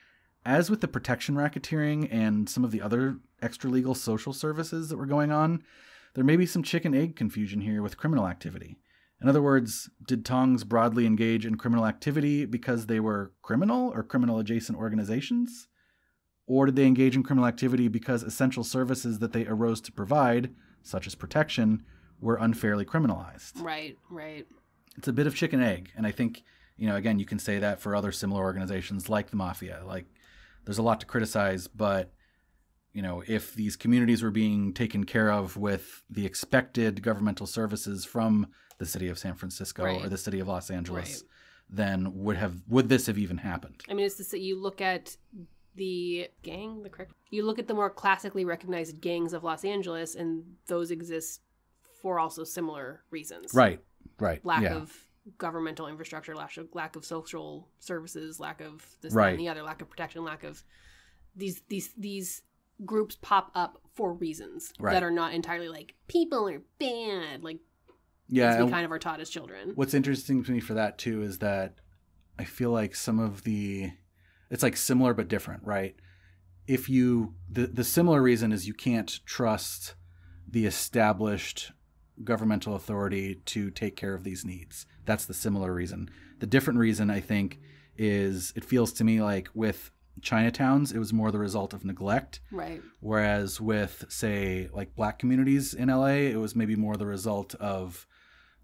as with the protection racketeering and some of the other extra legal social services that were going on, there may be some chicken egg confusion here with criminal activity. In other words, did Tongs broadly engage in criminal activity because they were criminal or criminal adjacent organizations? Or did they engage in criminal activity because essential services that they arose to provide, such as protection, were unfairly criminalized? Right. Right. it's a bit of chicken egg and i think you know again you can say that for other similar organizations like the mafia like there's a lot to criticize but you know if these communities were being taken care of with the expected governmental services from the city of san francisco or the city of los angeles Right. then would have would this have even happened I mean, it's that you look at the gang, the correct. You look at the more classically recognized gangs of Los Angeles, and those exist for also similar reasons. right right Lack yeah of governmental infrastructure, lack of lack of social services, lack of this, Right. and the other, lack of protection, lack of these these these groups pop up for reasons Right. that are not entirely like people are bad, like yeah we kind of are taught as children. What's interesting to me for that too is that I feel like some of the it's like similar but different, right? If you the the similar reason is you can't trust the established governmental authority to take care of these needs. That's the similar reason. The different reason I think is it feels to me like with Chinatowns it was more the result of neglect Right. Whereas with, say, like black communities in LA, it was maybe more the result of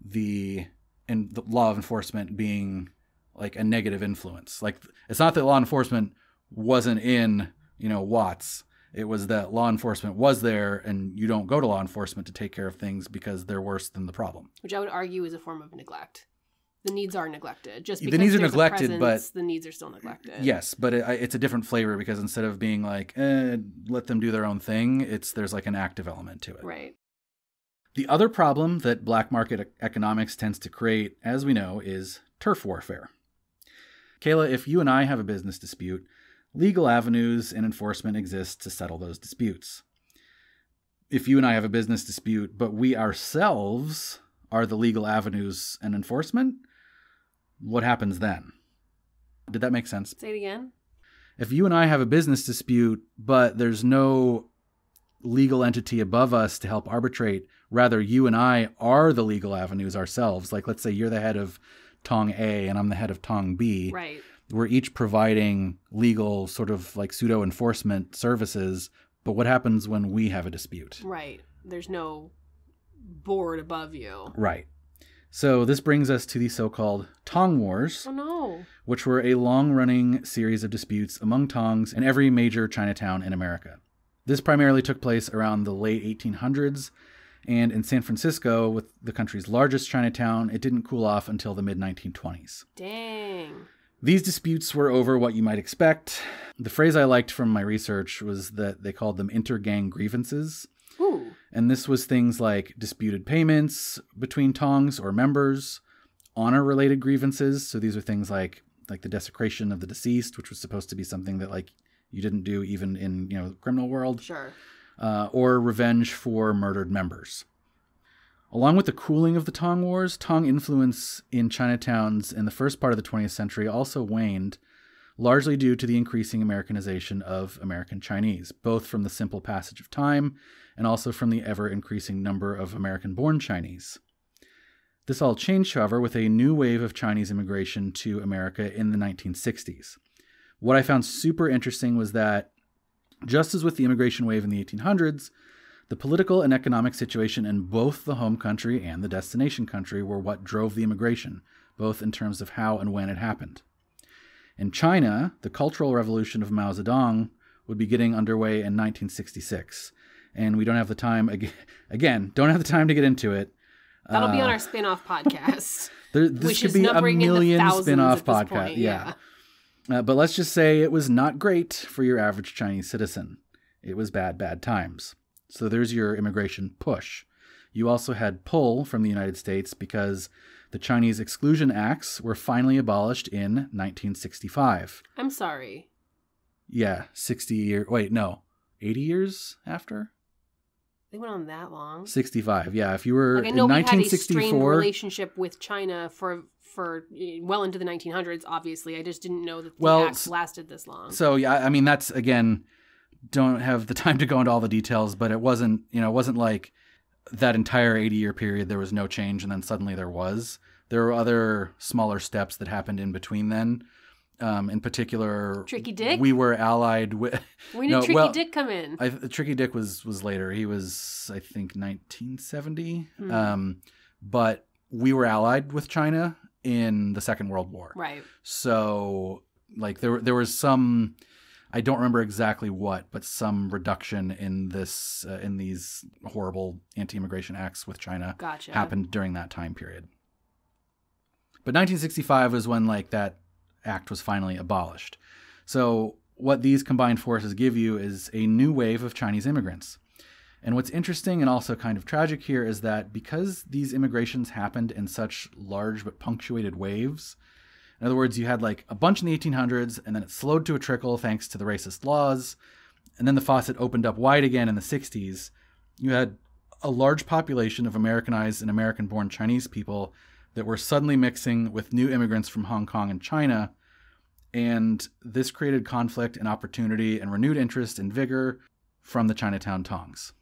the and the law of enforcement being like a negative influence. Like it's not that law enforcement wasn't in, you know, Watts. It was that law enforcement was there and you don't go to law enforcement to take care of things because they're worse than the problem. which I would argue is a form of neglect. The needs are neglected. Just The needs are neglected, but- the needs are still neglected. Yes, but it, it's a different flavor because instead of being like, eh, let them do their own thing, it's there's like an active element to it. Right. The other problem that black market economics tends to create, as we know, is turf warfare. Kayla, if you and I have a business dispute, legal avenues and enforcement exist to settle those disputes. If you and I have a business dispute, but we ourselves are the legal avenues and enforcement, what happens then? Did that make sense? Say it again. if you and I have a business dispute, but there's no legal entity above us to help arbitrate, rather, you and I are the legal avenues ourselves. Like, let's say you're the head of Tong A and I'm the head of Tong B. Right. We're each providing legal, sort of like pseudo enforcement services. But what happens when we have a dispute? Right. There's no board above you. Right. So this brings us to the so called Tong Wars. Oh no. which were a long running series of disputes among Tongs in every major Chinatown in America. This primarily took place around the late 1800s, and in San Francisco, with the country's largest Chinatown, it didn't cool off until the mid 1920s. Dang. These disputes were over what you might expect. The phrase I liked from my research was that they called them intergang grievances. Ooh. And this was things like disputed payments between Tongs or members, honor related grievances. So these are things like like the desecration of the deceased, which was supposed to be something that like you didn't do even in you know the criminal world, Sure. uh, or revenge for murdered members. Along with the cooling of the Tong Wars, Tong influence in Chinatowns in the first part of the 20th century also waned, largely due to the increasing Americanization of American Chinese, both from the simple passage of time and also from the ever increasing number of American born Chinese. This all changed, however, with a new wave of Chinese immigration to America in the 1960s. What I found super interesting was that, just as with the immigration wave in the 1800s, the political and economic situation in both the home country and the destination country were what drove the immigration, both in terms of how and when it happened. In China, the Cultural Revolution of Mao Zedong would be getting underway in 1966. And we don't have the time, again, don't have the time to get into it. That'll uh, be on our spin off podcast. There, this could be a million spin off podcasts. Yeah. yeah. Uh, but let's just say it was not great for your average Chinese citizen. It was bad, bad times. So there's your immigration push. You also had pull from the United States because the Chinese Exclusion Acts were finally abolished in 1965. I'm sorry. Yeah, 60 years. Wait, no. 80 years after? They went on that long. 65. Yeah, if you were like, I know in 1964 had a strained relationship with China for for well into the 1900s obviously. I just didn't know that the well, acts lasted this long. So, yeah, I mean that's again don't have the time to go into all the details, but it wasn't, you know, it wasn't like that entire 80 year period there was no change and then suddenly there was. There were other smaller steps that happened in between then. Um, in particular tricky dick? we were allied with when did no, tricky well, dick come in? I, tricky dick was was later. He was i think 1970 hmm. um, but we were allied with china in the second world war. Right. So like there there was some I don't remember exactly what, but some reduction in this uh, in these horrible anti-immigration acts with China gotcha. happened during that time period. But 1965 was when like that act was finally abolished. So what these combined forces give you is a new wave of Chinese immigrants. And what's interesting and also kind of tragic here is that because these immigrations happened in such large but punctuated waves, in other words, you had like a bunch in the 1800s, and then it slowed to a trickle thanks to the racist laws, and then the faucet opened up wide again in the 60s. You had a large population of Americanized and American born Chinese people that were suddenly mixing with new immigrants from Hong Kong and China. And this created conflict and opportunity and renewed interest and vigor from the Chinatown Tongs.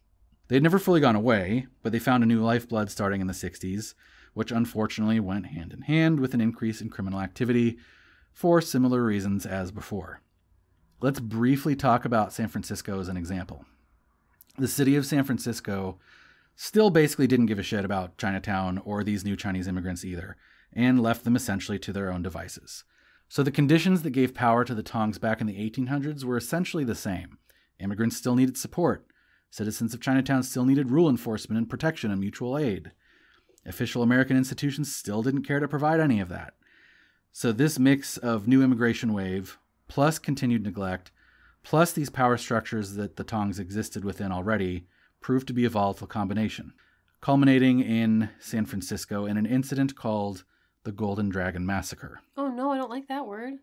They had never fully gone away, but they found a new lifeblood starting in the 60s which unfortunately went hand in hand with an increase in criminal activity for similar reasons as before. Let's briefly talk about San Francisco as an example. The city of San Francisco still basically didn't give a shit about Chinatown or these new Chinese immigrants either, and left them essentially to their own devices. So the conditions that gave power to the Tongs back in the 1800s were essentially the same. Immigrants still needed support. Citizens of Chinatown still needed rule enforcement and protection and mutual aid. Official American institutions still didn't care to provide any of that. So, this mix of new immigration wave, plus continued neglect, plus these power structures that the Tongs existed within already, proved to be a volatile combination, culminating in San Francisco in an incident called the Golden Dragon Massacre. Oh, no, I don't like that word.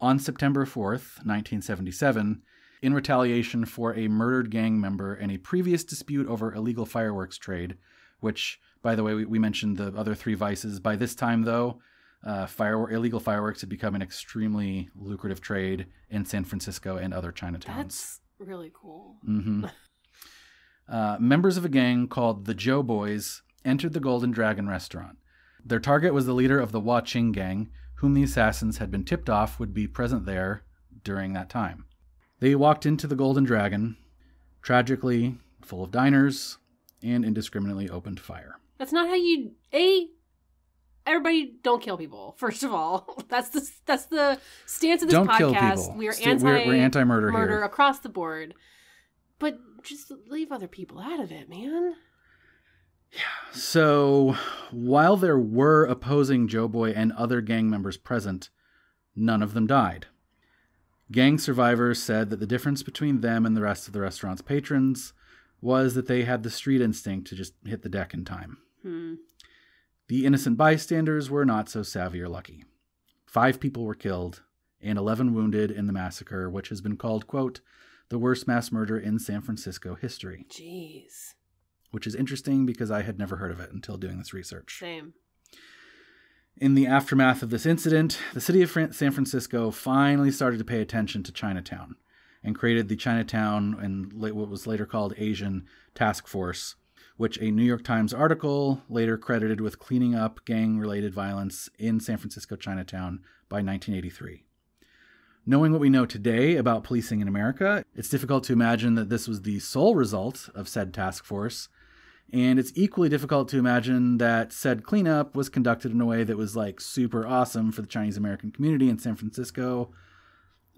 On September 4th, 1977, in retaliation for a murdered gang member and a previous dispute over illegal fireworks trade, which by the way, we, we mentioned the other three vices. By this time, though, uh, illegal fireworks had become an extremely lucrative trade in San Francisco and other Chinatowns. That's really cool. Mm-hmm. uh, members of a gang called the Joe Boys entered the Golden Dragon restaurant. Their target was the leader of the Wah Ching gang, whom the assassins had been tipped off would be present there during that time. They walked into the Golden Dragon, tragically full of diners, and indiscriminately opened fire. That's not how you a. Everybody, don't kill people. First of all, that's the that's the stance of this don't podcast. We are anti we're, we're anti-murder murder here. across the board. But just leave other people out of it, man. Yeah. So while there were opposing Joe Boy and other gang members present, none of them died. Gang survivors said that the difference between them and the rest of the restaurant's patrons was that they had the street instinct to just hit the deck in time. Hmm. The innocent bystanders were not so savvy or lucky. Five people were killed and 11 wounded in the massacre, which has been called, quote, the worst mass murder in San Francisco history. Jeez. Which is interesting because I had never heard of it until doing this research. Same. In the aftermath of this incident, the city of San Francisco finally started to pay attention to Chinatown and created the Chinatown and what was later called Asian Task Force, which a New York Times article later credited with cleaning up gang related violence in San Francisco Chinatown by 1983. Knowing what we know today about policing in America, it's difficult to imagine that this was the sole result of said task force. And it's equally difficult to imagine that said cleanup was conducted in a way that was like super awesome for the Chinese American community in San Francisco.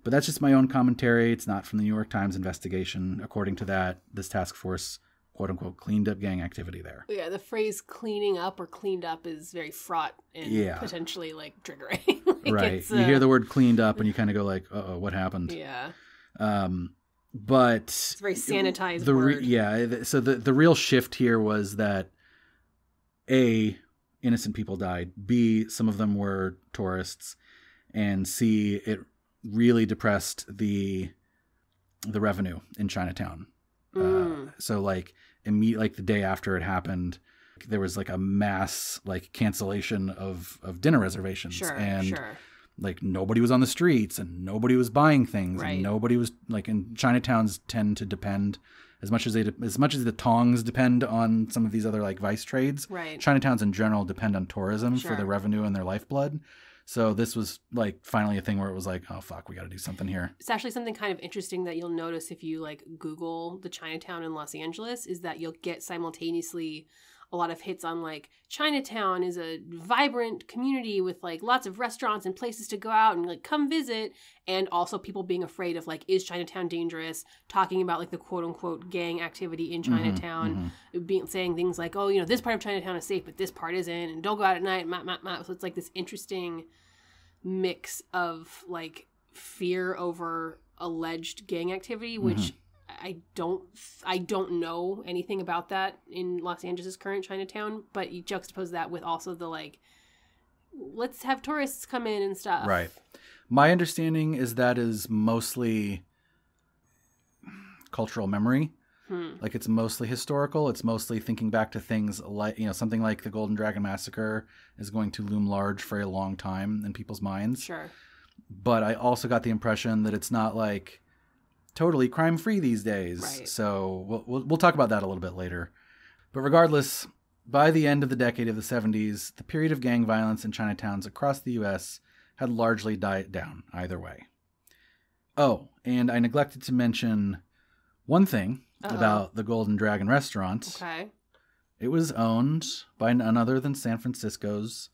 But that's just my own commentary. It's not from the New York Times investigation. According to that, this task force, quote unquote, cleaned up gang activity there. Yeah, the phrase cleaning up or cleaned up is very fraught and Yeah. potentially like triggering. Like, right. it's, you hear uh, the word cleaned up and you kind of go like, uh oh, what happened? Yeah. Um, but It's very sanitized the re- yeah so the the real shift here was that a innocent people died b some of them were tourists and c it really depressed the the revenue in chinatown Mm. uh, so like imme- like the day after it happened there was like a mass like cancellation of of dinner reservations sure. and sure. like nobody was on the streets and nobody was buying things Right. and nobody was like in Chinatowns tend to depend as much as they as much as the tongs depend on some of these other like vice trades Right. Chinatowns in general depend on tourism for Sure. their revenue and their lifeblood so this was like finally a thing where it was like oh fuck we got to do something here. It's actually something kind of interesting that you'll notice if you like Google the Chinatown in Los Angeles is that you'll get simultaneously a lot of hits on like Chinatown is a vibrant community with like lots of restaurants and places to go out and like come visit and also people being afraid of like is Chinatown dangerous? Talking about like the quote unquote gang activity in Mm-hmm, Chinatown being saying things like oh you know this part of Chinatown is safe but this part isn't and don't go out at night ma. so it's like this interesting mix of like fear over alleged gang activity which I don't I don't know anything about that in Los Angeles' current Chinatown but you juxtapose that with also the like let's have tourists come in and stuff. Right. My understanding is that is mostly cultural memory. Hmm. like it's mostly historical. It's mostly thinking back to things like you know something like the golden dragon massacre is going to loom large for a long time in people's minds. Sure. But i also got the impression that it's not like totally crime free these days. Right. so we'll, we'll, we'll talk about that a little bit later. But regardless by the end of the decade of the 70s the period of gang violence in chinatowns across the us had largely died down either way. Oh and i neglected to mention one thing Uh-oh. about the golden dragon restaurant. Okay. It was owned by none other than San Francisco's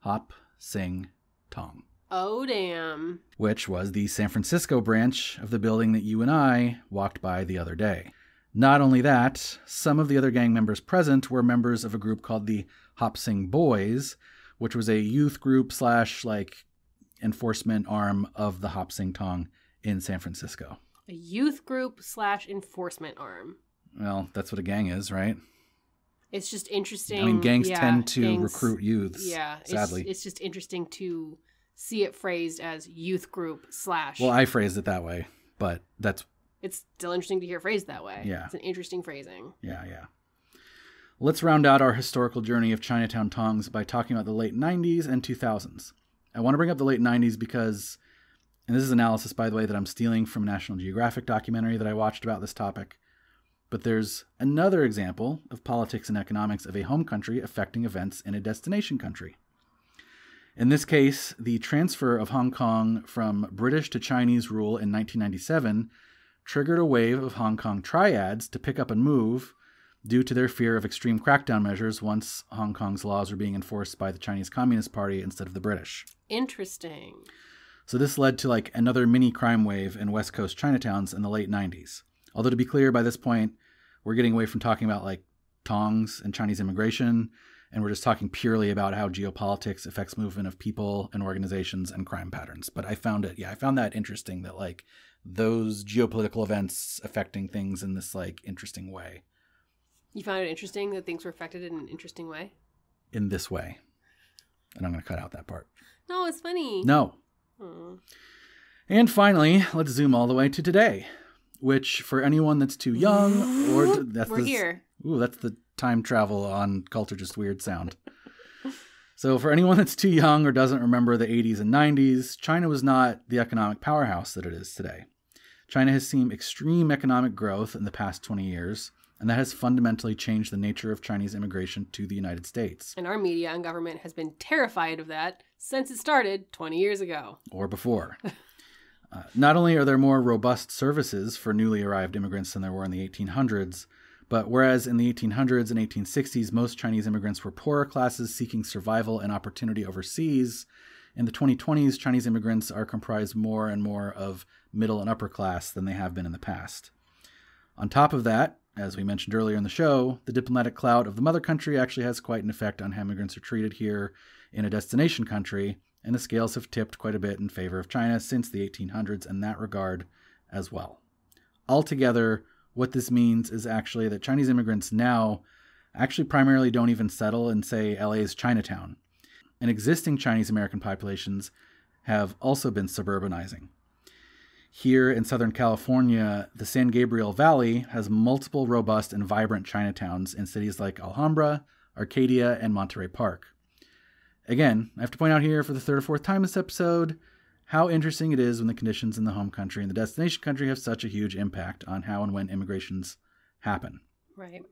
Hop Sing Tong, oh damn which was the San Francisco branch of the building that you and I walked by the other day. Not only that, some of the other gang members present were members of a group called the Hop Sing Boys, which was a youth group slash like enforcement arm of the Hop Sing Tong in San Francisco. a youth group slash enforcement arm Well, that's what a gang is, right? it's just interesting I mean, gangs yeah, tend to gangs- recruit youths. yeah it's- sadly. it's, just interesting to see it phrased as youth group slash Well, I phrased it that way, but that's it's still interesting to hear phrased that way Yeah. it's an interesting phrasing yeah, yeah. Let's round out our historical journey of Chinatown Tongs by talking about the late 90s and 2000s. I want to bring up the late 90s because, and this is analysis, by the way, that I'm stealing from a National Geographic documentary that I watched about this topic. But there's another example of politics and economics of a home country affecting events in a destination country. In this case, the transfer of Hong Kong from British to Chinese rule in 1997 triggered a wave of Hong Kong triads to pick up and move due to their fear of extreme crackdown measures once Hong Kong's laws were being enforced by the Chinese Communist Party instead of the British. interesting So this led to like another mini crime wave in West Coast Chinatowns in the late 90s. Although to be clear, by this point, we're getting away from talking about like tongs and Chinese immigration, and we're just talking purely about how geopolitics affects movement of people and organizations and crime patterns. But I found it, yeah, I found that interesting that like those geopolitical events affecting things in this like interesting way, you found it interesting that things were affected in an interesting way in this way. And I'm going to cut out that part. no it's funny No, Hmm. And finally, let's zoom all the way to today, which for anyone that's too young or that's we're here Ooh, that's the time travel on cult or just weird sound. so for anyone that's too young or doesn't remember the 80s and 90s, China was not the economic powerhouse that it is today. China has seen extreme economic growth in the past 20 years, and that has fundamentally changed the nature of Chinese immigration to the United States and our media and government has been terrified of that since it started 20 years ago or before. Uh, not only are there more robust services for newly arrived immigrants than there were in the 1800s, But whereas in the 1800s and 1860s, most Chinese immigrants were poorer classes seeking survival and opportunity overseas, in the 2020s, Chinese immigrants are comprised more and more of middle and upper class than they have been in the past. On top of that, as we mentioned earlier in the show, the diplomatic clout of the mother country actually has quite an effect on how immigrants are treated here in a destination country, and the scales have tipped quite a bit in favor of China since the 1800s in that regard as well. Altogether, what this means is actually that Chinese immigrants now actually primarily don't even settle in, say, LA's Chinatown. And existing Chinese American populations have also been suburbanizing. Here in Southern California, the San Gabriel Valley has multiple robust and vibrant Chinatowns in cities like Alhambra, Arcadia, and Monterey Park. Again, I have to point out here for the third or fourth time this episode how interesting it is when the conditions in the home country and the destination country have such a huge impact on how and when immigrations happen. Right.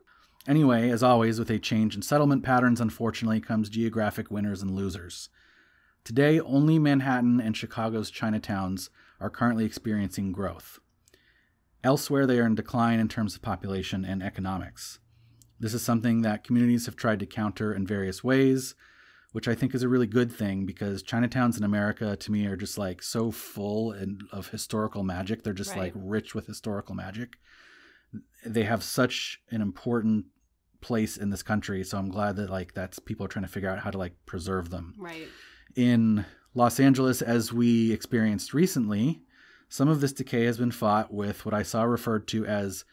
Anyway, as always, with a change in settlement patterns, unfortunately, comes geographic winners and losers. Today, only Manhattan and Chicago's Chinatowns are currently experiencing growth. Elsewhere, they are in decline in terms of population and economics. This is something that communities have tried to counter in various ways, which I think is a really good thing because Chinatowns in America to me are just like so full and of historical magic. They're just Right. like rich with historical magic. They have such an important place in this country, so I'm glad that like that's people are trying to figure out how to like preserve them. Right. In Los Angeles as we experienced recently, some of this decay has been fought with what I saw referred to as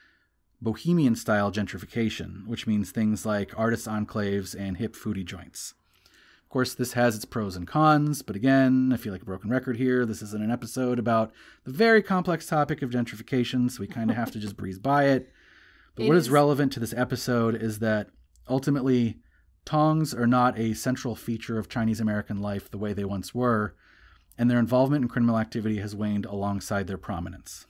bohemian style gentrification, which means things like artist enclaves and hip foodie joints. Of course, this has its pros and cons, but again, I feel like a broken record here. This isn't an episode about the very complex topic of gentrification, so we kind of have to just breeze by it. But It what is is- relevant to this episode is that ultimately, tongs are not a central feature of Chinese American life the way they once were, and their involvement in criminal activity has waned alongside their prominence.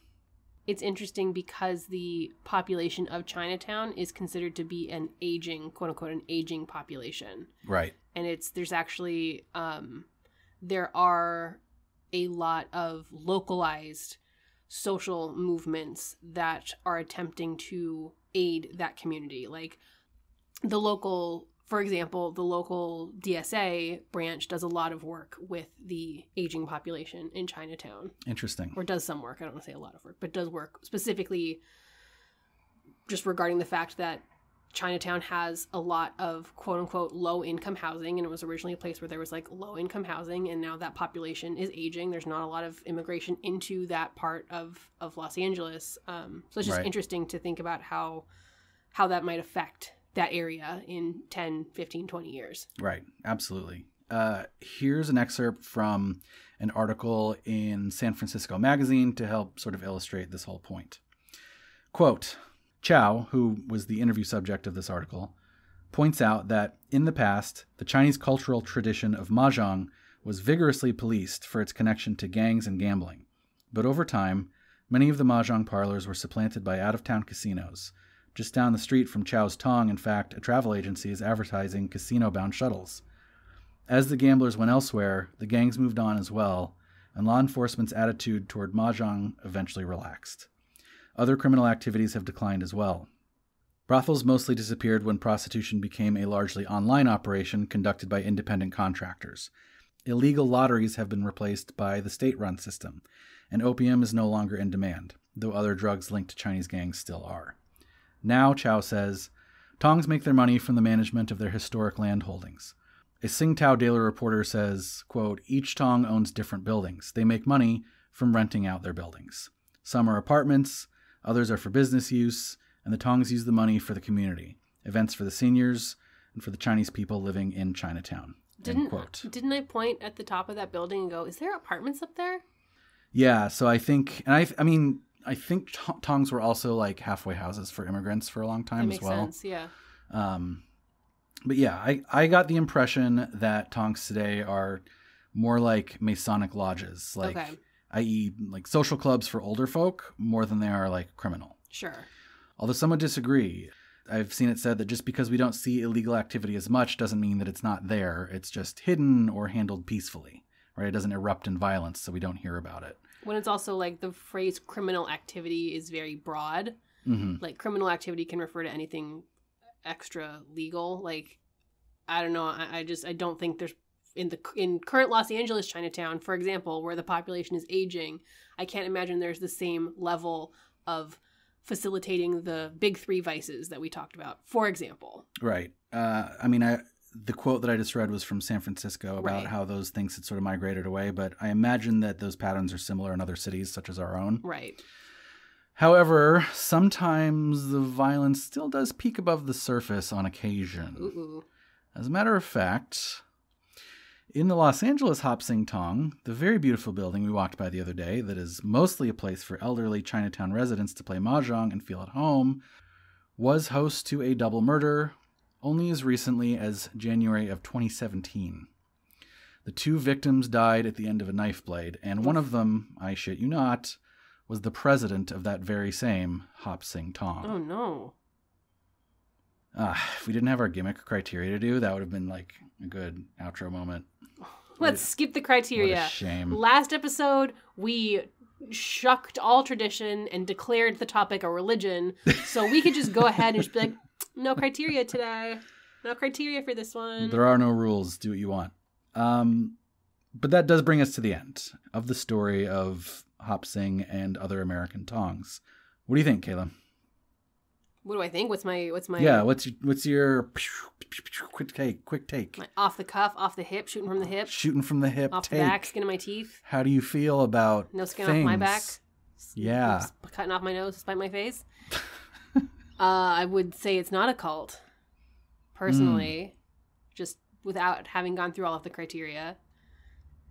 It's interesting because the population of Chinatown is considered to be an aging, quote unquote, an aging population. Right. and it's there's actually um there are a lot of localized social movements that are attempting to aid that community like the local for example the local DSA branch does a lot of work with the aging population in Chinatown Interesting. or does some work. I don't want to say a lot of work, but does work specifically just regarding the fact that Chinatown has a lot of quote unquote low income housing, and it was originally a place where there was like low income housing, and now that population is aging. There's not a lot of immigration into that part of of Los Angeles, um, so it's just Right. interesting to think about how how that might affect that area in 10 15 20 years Right, absolutely. Uh, here's an excerpt from an article in San Francisco Magazine to help sort of illustrate this whole point. Quote Chow, who was the interview subject of this article, points out that in the past, the Chinese cultural tradition of mahjong was vigorously policed for its connection to gangs and gambling. But over time, many of the mahjong parlors were supplanted by out of town casinos. Just down the street from Chow's Tong, in fact, a travel agency is advertising casino bound shuttles. As the gamblers went elsewhere, the gangs moved on as well, and law enforcement's attitude toward mahjong eventually relaxed. Other criminal activities have declined as well. Brothels mostly disappeared when prostitution became a largely online operation conducted by independent contractors. Illegal lotteries have been replaced by the state run system, and opium is no longer in demand, though other drugs linked to Chinese gangs still are. Now, Chow says, Tongs make their money from the management of their historic land holdings. A Sing Tao Daily reporter says, quote, each Tong owns different buildings. They make money from renting out their buildings. Some are apartments, others are for business use, and the Tongs use the money for the community, events for the seniors, and for the Chinese people living in Chinatown. Didn't quote. didn't i point at the top of that building and go is there apartments up there Yeah, so I think, and I, I mean, I think t- Tongs were also like halfway houses for immigrants for a long time as makes well. sense yeah Um, but yeah, I, I got the impression that Tongs today are more like Masonic lodges, like Okay. i.e., like social clubs for older folk, more than they are like criminal. sure Although some would disagree. I've seen it said that just because we don't see illegal activity as much doesn't mean that it's not there. It's just hidden or handled peacefully, right? It doesn't erupt in violence, so we don't hear about it. When it's also like the phrase criminal activity is very broad hmm Like criminal activity can refer to anything extra legal. Like I don't know. I, I just I don't think there's in the in current Los Angeles Chinatown, for example, where the population is aging. I can't imagine there's the same level of facilitating the big three vices that we talked about. For example, Right. Uh, I mean, I the quote that I just read was from San Francisco about Right. how those things had sort of migrated away, but I imagine that those patterns are similar in other cities such as our own. right? However, sometimes the violence still does peak above the surface on occasion. Ooh. As a matter of fact, in the Los Angeles Hop Sing Tong, the very beautiful building we walked by the other day, that is mostly a place for elderly Chinatown residents to play mahjong and feel at home, was host to a double murder only as recently as January of 2017. The two victims died at the end of a knife blade, and one of them, I shit you not, was the president of that very same Hop Sing Tong. Oh no. Ah, if we didn't have our gimmick criteria to do, that would have been like a good outro moment. Let's skip the What criteria. shame. Last episode, we shucked all tradition and declared the topic a religion. So we could just go ahead and just be like, no criteria today. No criteria for this one. There are no rules. Do what you want. Um, but that does bring us to the end of the story of Hop Sing and other American tongs. What do you think, Kayla? what do I think? What's my what's my yeah, what's your, what's your quick take? Quick take. my off the cuff, off the hip, shooting from the hip, Shooting from the hip. off the back, skin of my teeth, How do you feel about no skin off my back. Yeah. Oops, cutting off my nose to spite my face. uh, I would say it's not a cult, personally, Hmm. just without having gone through all of the criteria.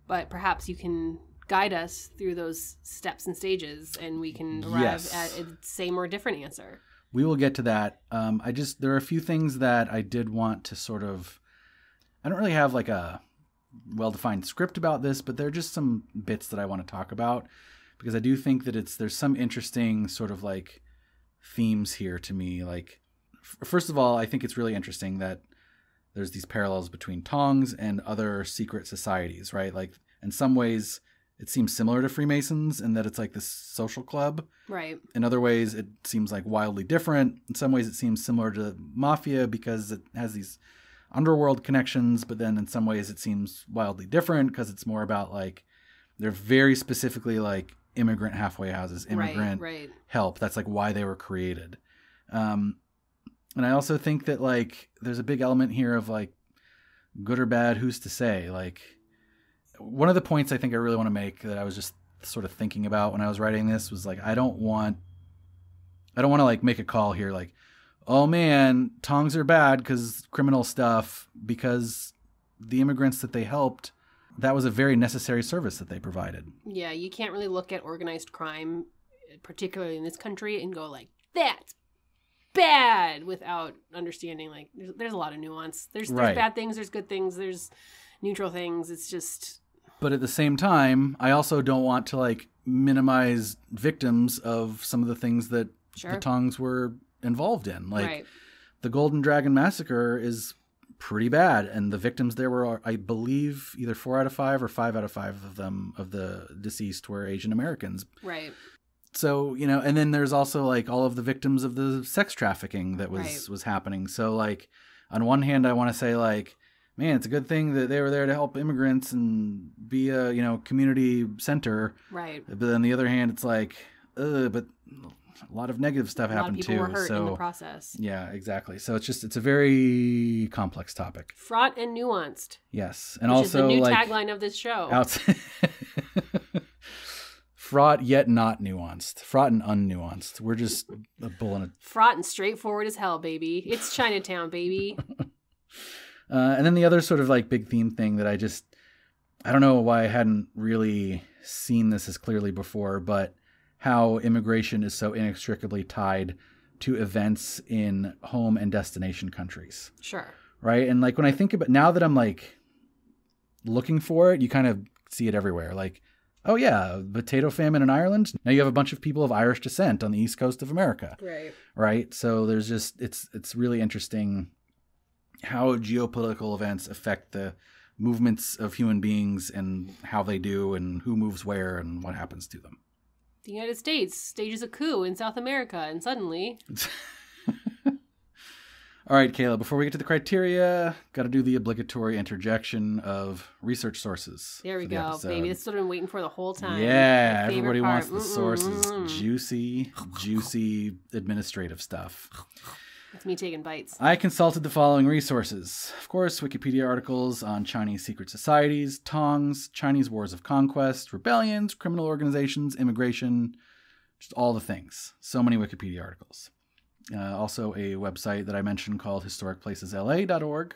But perhaps you can guide us through those steps and stages, and we can arrive Yes. at a same or different answer. We will get to that. Um, I just there are a few things that I did want to sort of. I don't really have like a well-defined script about this, but there are just some bits that I want to talk about because I do think that it's there's some interesting sort of like themes here to me. Like, f- first of all, I think it's really interesting that there's these parallels between Tongs and other secret societies, right? Like, in some ways, it seems similar to Freemasons in that it's like this social club Right. in other ways it seems like wildly different in some ways it seems similar to mafia because it has these underworld connections but then in some ways it seems wildly different because it's more about like they're very specifically like immigrant halfway houses immigrant Right. Right. help that's like why they were created um and i also think that like there's a big element here of like good or bad who's to say like one of the points i think i really want to make that i was just sort of thinking about when i was writing this was like i don't want i don't want to like make a call here like oh man tongs are bad because criminal stuff because the immigrants that they helped that was a very necessary service that they provided Yeah, you can't really look at organized crime, uh, particularly in this country, and go like, "That's bad," without understanding. Like, there's, there's a lot of nuance. There's, there's Right. bad things. There's good things. There's neutral things. It's just but at the same time i also don't want to like minimize victims of some of the things that sure. the tongs were involved in like right. the golden dragon massacre is pretty bad and the victims there were i believe either four out of five or five out of five of them of the deceased were asian americans Right. so you know and then there's also like all of the victims of the sex trafficking that was Right. was happening so like on one hand i want to say like man it's a good thing that they were there to help immigrants and be a you know community center Right. but on the other hand it's like uh but a lot of negative stuff a happened too were hurt in the so process. yeah exactly so it's just it's a very complex topic Fraught and nuanced, yes and also the new like tagline of this show. fraught yet not nuanced fraught and unnuanced we're just a bull in a Fraught and straightforward as hell, baby. It's Chinatown, baby. Uh, and then the other sort of like big theme thing that I just I don't know why I hadn't really seen this as clearly before, but how immigration is so inextricably tied to events in home and destination countries, Sure. right? And like when I think about now that I'm like looking for it, you kind of see it everywhere. Like, oh yeah, potato famine in Ireland. Now you have a bunch of people of Irish descent on the east coast of America Right. right? So there's just it's it's really interesting how geopolitical events affect the movements of human beings and how they do and who moves where and what happens to them. The United States stages a coup in South America, and suddenly, All right, Kayla, before we get to the criteria, got to do the obligatory interjection of research sources. there we the go, episode. baby. This is what I've been waiting for the whole time. Yeah, everybody wants the sources. Mm-mm-mm. Juicy, juicy administrative stuff. It's me taking bites. I consulted the following resources. Of course, Wikipedia articles on Chinese secret societies, Tongs, Chinese wars of conquest, rebellions, criminal organizations, immigration, just all the things. So many Wikipedia articles. Uh, also, a website that I mentioned called historicplacesla.org.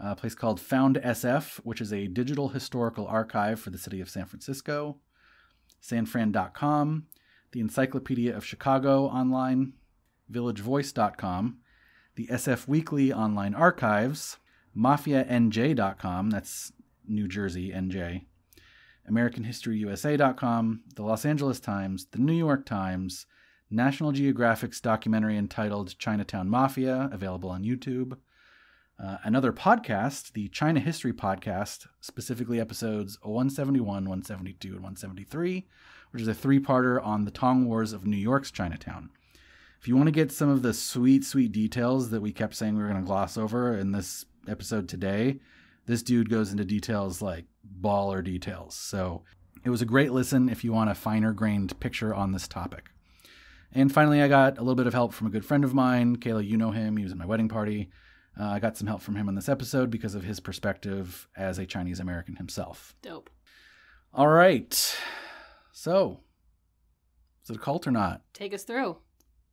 A place called Found SF, which is a digital historical archive for the city of San Francisco. Sanfran.com, the Encyclopedia of Chicago online, villagevoice.com, the SF Weekly online archives, mafianj.com, that's New Jersey, NJ, AmericanHistoryUSA.com, the Los Angeles Times, the New York Times, National Geographic's documentary entitled Chinatown Mafia, available on YouTube. Uh, another podcast, the China History Podcast, specifically episodes 171, 172, and 173, which is a three parter on the Tong Wars of New York's Chinatown. If you want to get some of the sweet, sweet details that we kept saying we were going to gloss over in this episode today, this dude goes into details like baller details. So it was a great listen if you want a finer grained picture on this topic. And finally, I got a little bit of help from a good friend of mine. Kayla, you know him. He was at my wedding party. Uh, I got some help from him on this episode because of his perspective as a Chinese American himself. Dope. All right. So, is it a cult or not? Take us through.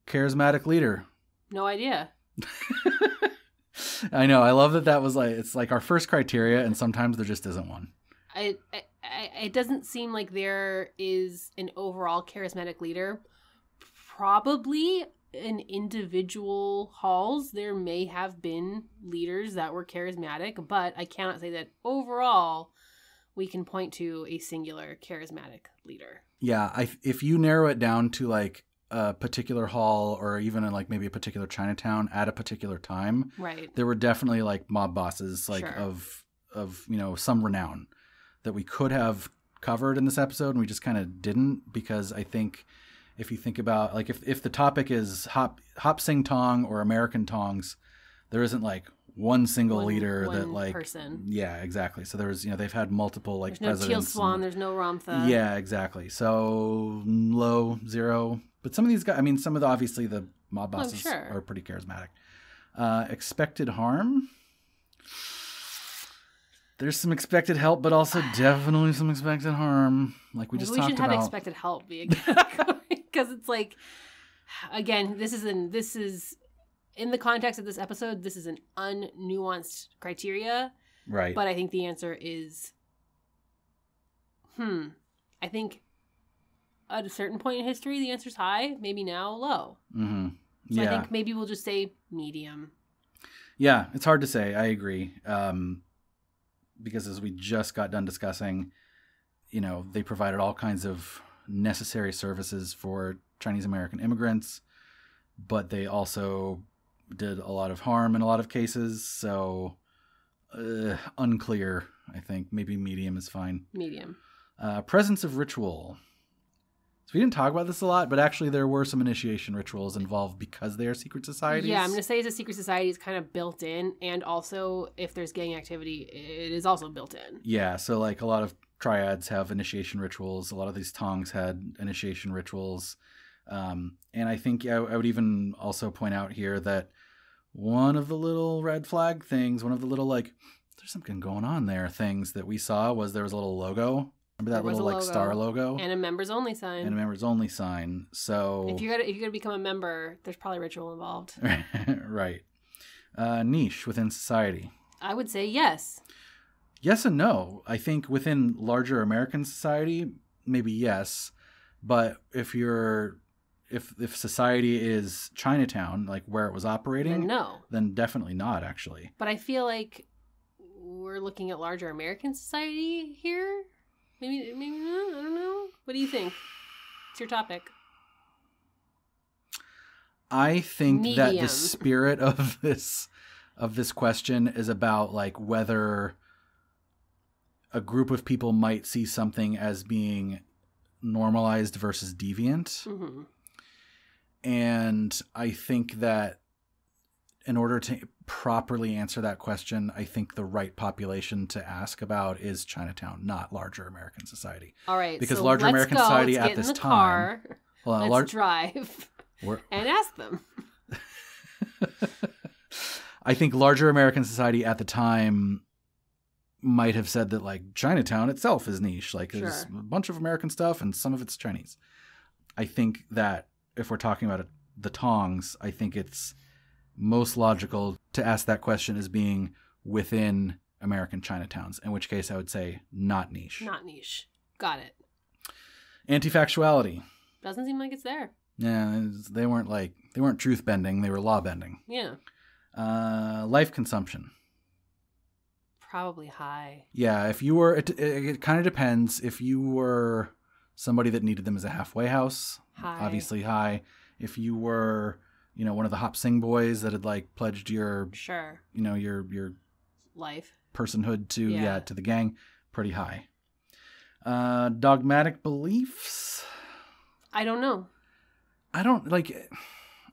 Charismatic leader. No idea. I know. I love that that was like, it's like our first criteria, and sometimes there just isn't one. I, I, I it doesn't seem like there is an overall charismatic leader. Probably in individual halls, there may have been leaders that were charismatic, but I cannot say that overall we can point to a singular charismatic leader. Yeah. I, if you narrow it down to like a particular hall or even in like maybe a particular Chinatown at a particular time, Right. there were definitely like mob bosses like Sure. of of you know some renown that we could have covered in this episode and we just kind of didn't because I think if you think about like if, if the topic is hop hop sing tong or American tongs, there isn't like one single One- leader that like person. yeah exactly so there's you know they've had multiple like There's no teal swan. and- There's no Ramtha. yeah exactly so low zero but some of these guys I mean some of the obviously the mob Oh, bosses sure. are pretty charismatic uh, expected harm there's some expected help, but also definitely some expected harm, like we Maybe just we talked about. We should have expected help be because it's like again this is an this is in the context of this episode this is an unnuanced criteria right. but i think the answer is hmm i think at a certain point in history the answer's high maybe now low hmm so Yeah. i think maybe we'll just say medium Yeah, it's hard to say. I agree. Um, because as we just got done discussing, you know, they provided all kinds of necessary services for Chinese American immigrants, but they also did a lot of harm in a lot of cases. So, uh, unclear, I think. Maybe medium is fine. medium Uh, presence of ritual. We didn't talk about this a lot, but actually there were some initiation rituals involved because they are secret societies. yeah i'm gonna say as a secret society is kind of built in and also if there's gang activity it is also built in Yeah, so like a lot of triads have initiation rituals. A lot of these tongs had initiation rituals. Um, and I think I, I would even also point out here that one of the little red flag things, one of the little like, there's something going on there things that we saw was there was a little logo. Remember that little like star logo and a members only sign and a members only sign. So If you're gonna if you're gonna become a member, there's probably ritual involved. right, uh, niche within society. I would say yes. Yes and no. I think within larger American society, maybe yes, but if you're if if society is Chinatown, like where it was operating, Then no. then definitely not actually. But I feel like we're looking at larger American society here. Maybe maybe. I don't know. What do you think? It's your topic. I think that the spirit of this of this question is about like whether a group of people might see something as being normalized versus deviant. hmm And I think that in order to properly answer that question, I think the right population to ask about is Chinatown, not larger American society. All right. Because so larger American go. society Let's at get this in the time- car. Well, Let's lar- drive and ask them. I think larger American society at the time might have said that like Chinatown itself is niche. Like there's Sure. a bunch of American stuff and some of it's Chinese. I think that if we're talking about it, the Tongs, I think it's most logical to ask that question as being within American Chinatowns, in which case I would say not niche. Not niche. Got it. Anti-factuality. Doesn't seem like it's there. Yeah, they weren't like they weren't truth bending, they were law bending. Yeah. Uh, life consumption. Probably high. Yeah, if you were, it, it, it kind of depends. If you were somebody that needed them as a halfway house, High. obviously high. If you were, you know, one of the Hop Sing boys that had like pledged your, Sure. you know, your your Life. personhood to yeah, Yeah. to the gang, pretty high. Uh, dogmatic beliefs. I don't know. I don't like.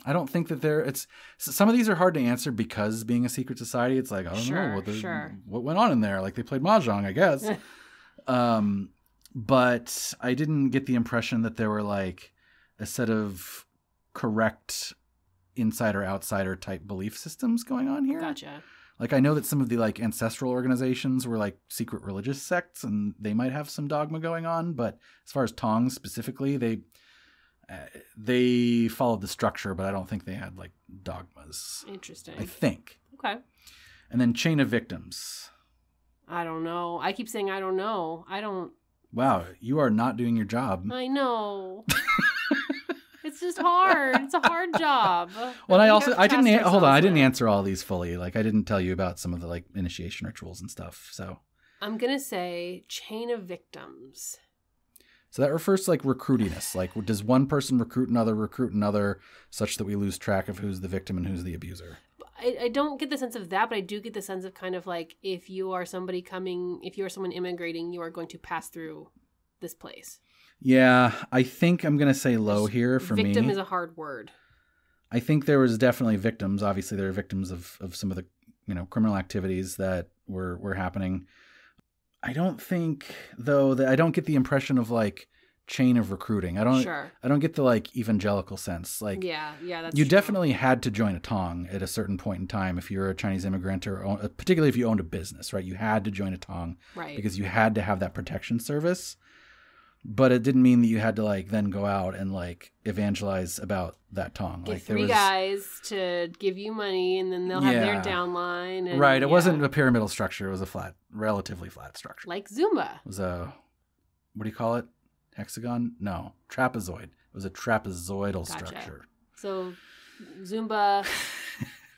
I don't think that there. It's some of these are hard to answer because being a secret society, it's like I don't Sure, know what the, sure. what went on in there. Like they played mahjong, I guess. um, but I didn't get the impression that there were like a set of correct insider outsider type belief systems going on here. Gotcha. Like I know that some of the like ancestral organizations were like secret religious sects, and they might have some dogma going on. But as far as Tongs specifically, they uh, they followed the structure, but I don't think they had like dogmas. Interesting. I think. okay. And then chain of victims. I don't know. I keep saying I don't know. I don't. Wow, you are not doing your job. I know. it's just hard. It's a hard job. Well, I also I didn't trust a- hold on. I didn't answer all these fully. Like I didn't tell you about some of the like initiation rituals and stuff. So I'm gonna say chain of victims. So that refers to like recruitiness. Like, does one person recruit another, recruit another, such that we lose track of who's the victim and who's the abuser? I, I don't get the sense of that, but I do get the sense of kind of like if you are somebody coming, if you are someone immigrating, you are going to pass through this place. Yeah, I think I'm gonna say low here for Victim me. is a hard word. I think there was definitely victims. Obviously, there are victims of, of some of the you know criminal activities that were were happening. I don't think though that I don't get the impression of like chain of recruiting. I don't. Sure. I don't get the like evangelical sense. Like yeah, yeah, that's you true. definitely had to join a tong at a certain point in time if you're a Chinese immigrant or own, particularly if you owned a business, right? You had to join a tong right. because you had to have that protection service. But it didn't mean that you had to like then go out and like evangelize about that tong. Get like there three was guys to give you money, and then they'll have their downline. And, right. It yeah. wasn't a pyramidal structure. It was a flat, relatively flat structure. like Zumba. it was a what do you call it? Hexagon? No, trapezoid. It was a trapezoidal Gotcha. structure. So Zumba,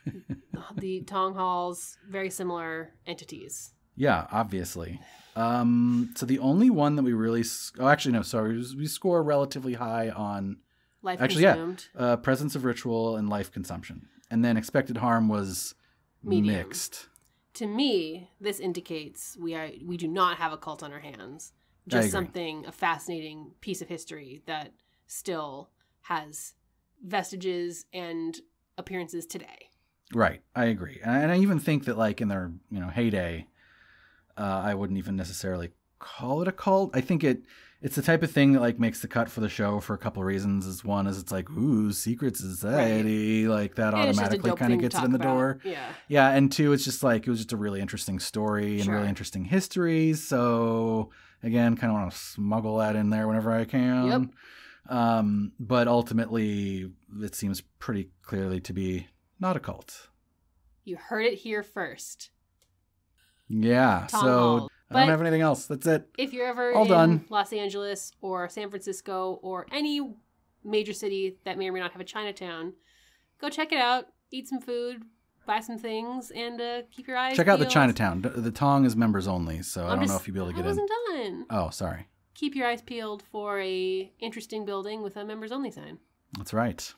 the Tong Halls, very similar entities. Yeah, obviously. Um, so the only one that we really, s- oh, actually, no, sorry, we- score relatively high on Life Actually, yeah. consumed. uh, presence of ritual and life consumption, and then expected harm was Medium. mixed. To me, this indicates we are we do not have a cult on our hands. Just something, a fascinating piece of history that still has vestiges and appearances today. Right, I agree, and I even think that like in their you know heyday, uh, I wouldn't even necessarily call it a cult. I think it it's the type of thing that like makes the cut for the show for a couple of reasons. Is one is it's like ooh secret society, like that And it's just a automatically kind of gets it in the about. door. Yeah. Yeah, and two, it's just like it was just a really interesting story and Sure. really interesting history. So again, kind of want to smuggle that in there whenever I can. Yep. Um, but ultimately, it seems pretty clearly to be not a cult. You heard it here first. Yeah. Tom so Hall. I don't But- have anything else. That's it. If you're ever All in done. Los Angeles or San Francisco or any major city that may or may not have a Chinatown, go check it out, eat some food, buy some things, and uh, keep your eyes Check out the. Chinatown. The Tong is members only, so I I'm don't know if you'll be able to I get in. wasn't done. Oh, sorry. Keep your eyes peeled for a interesting building with a members only sign. That's right.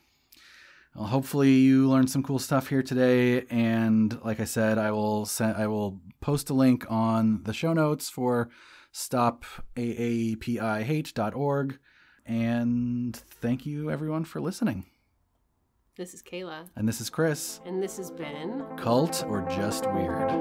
Well, hopefully you learned some cool stuff here today. And like I said, I will send, I will post a link on the show notes for stopaapihate.org. And thank you everyone for listening. This is Kayla. And this is Chris. And this has been Cult or Just Weird.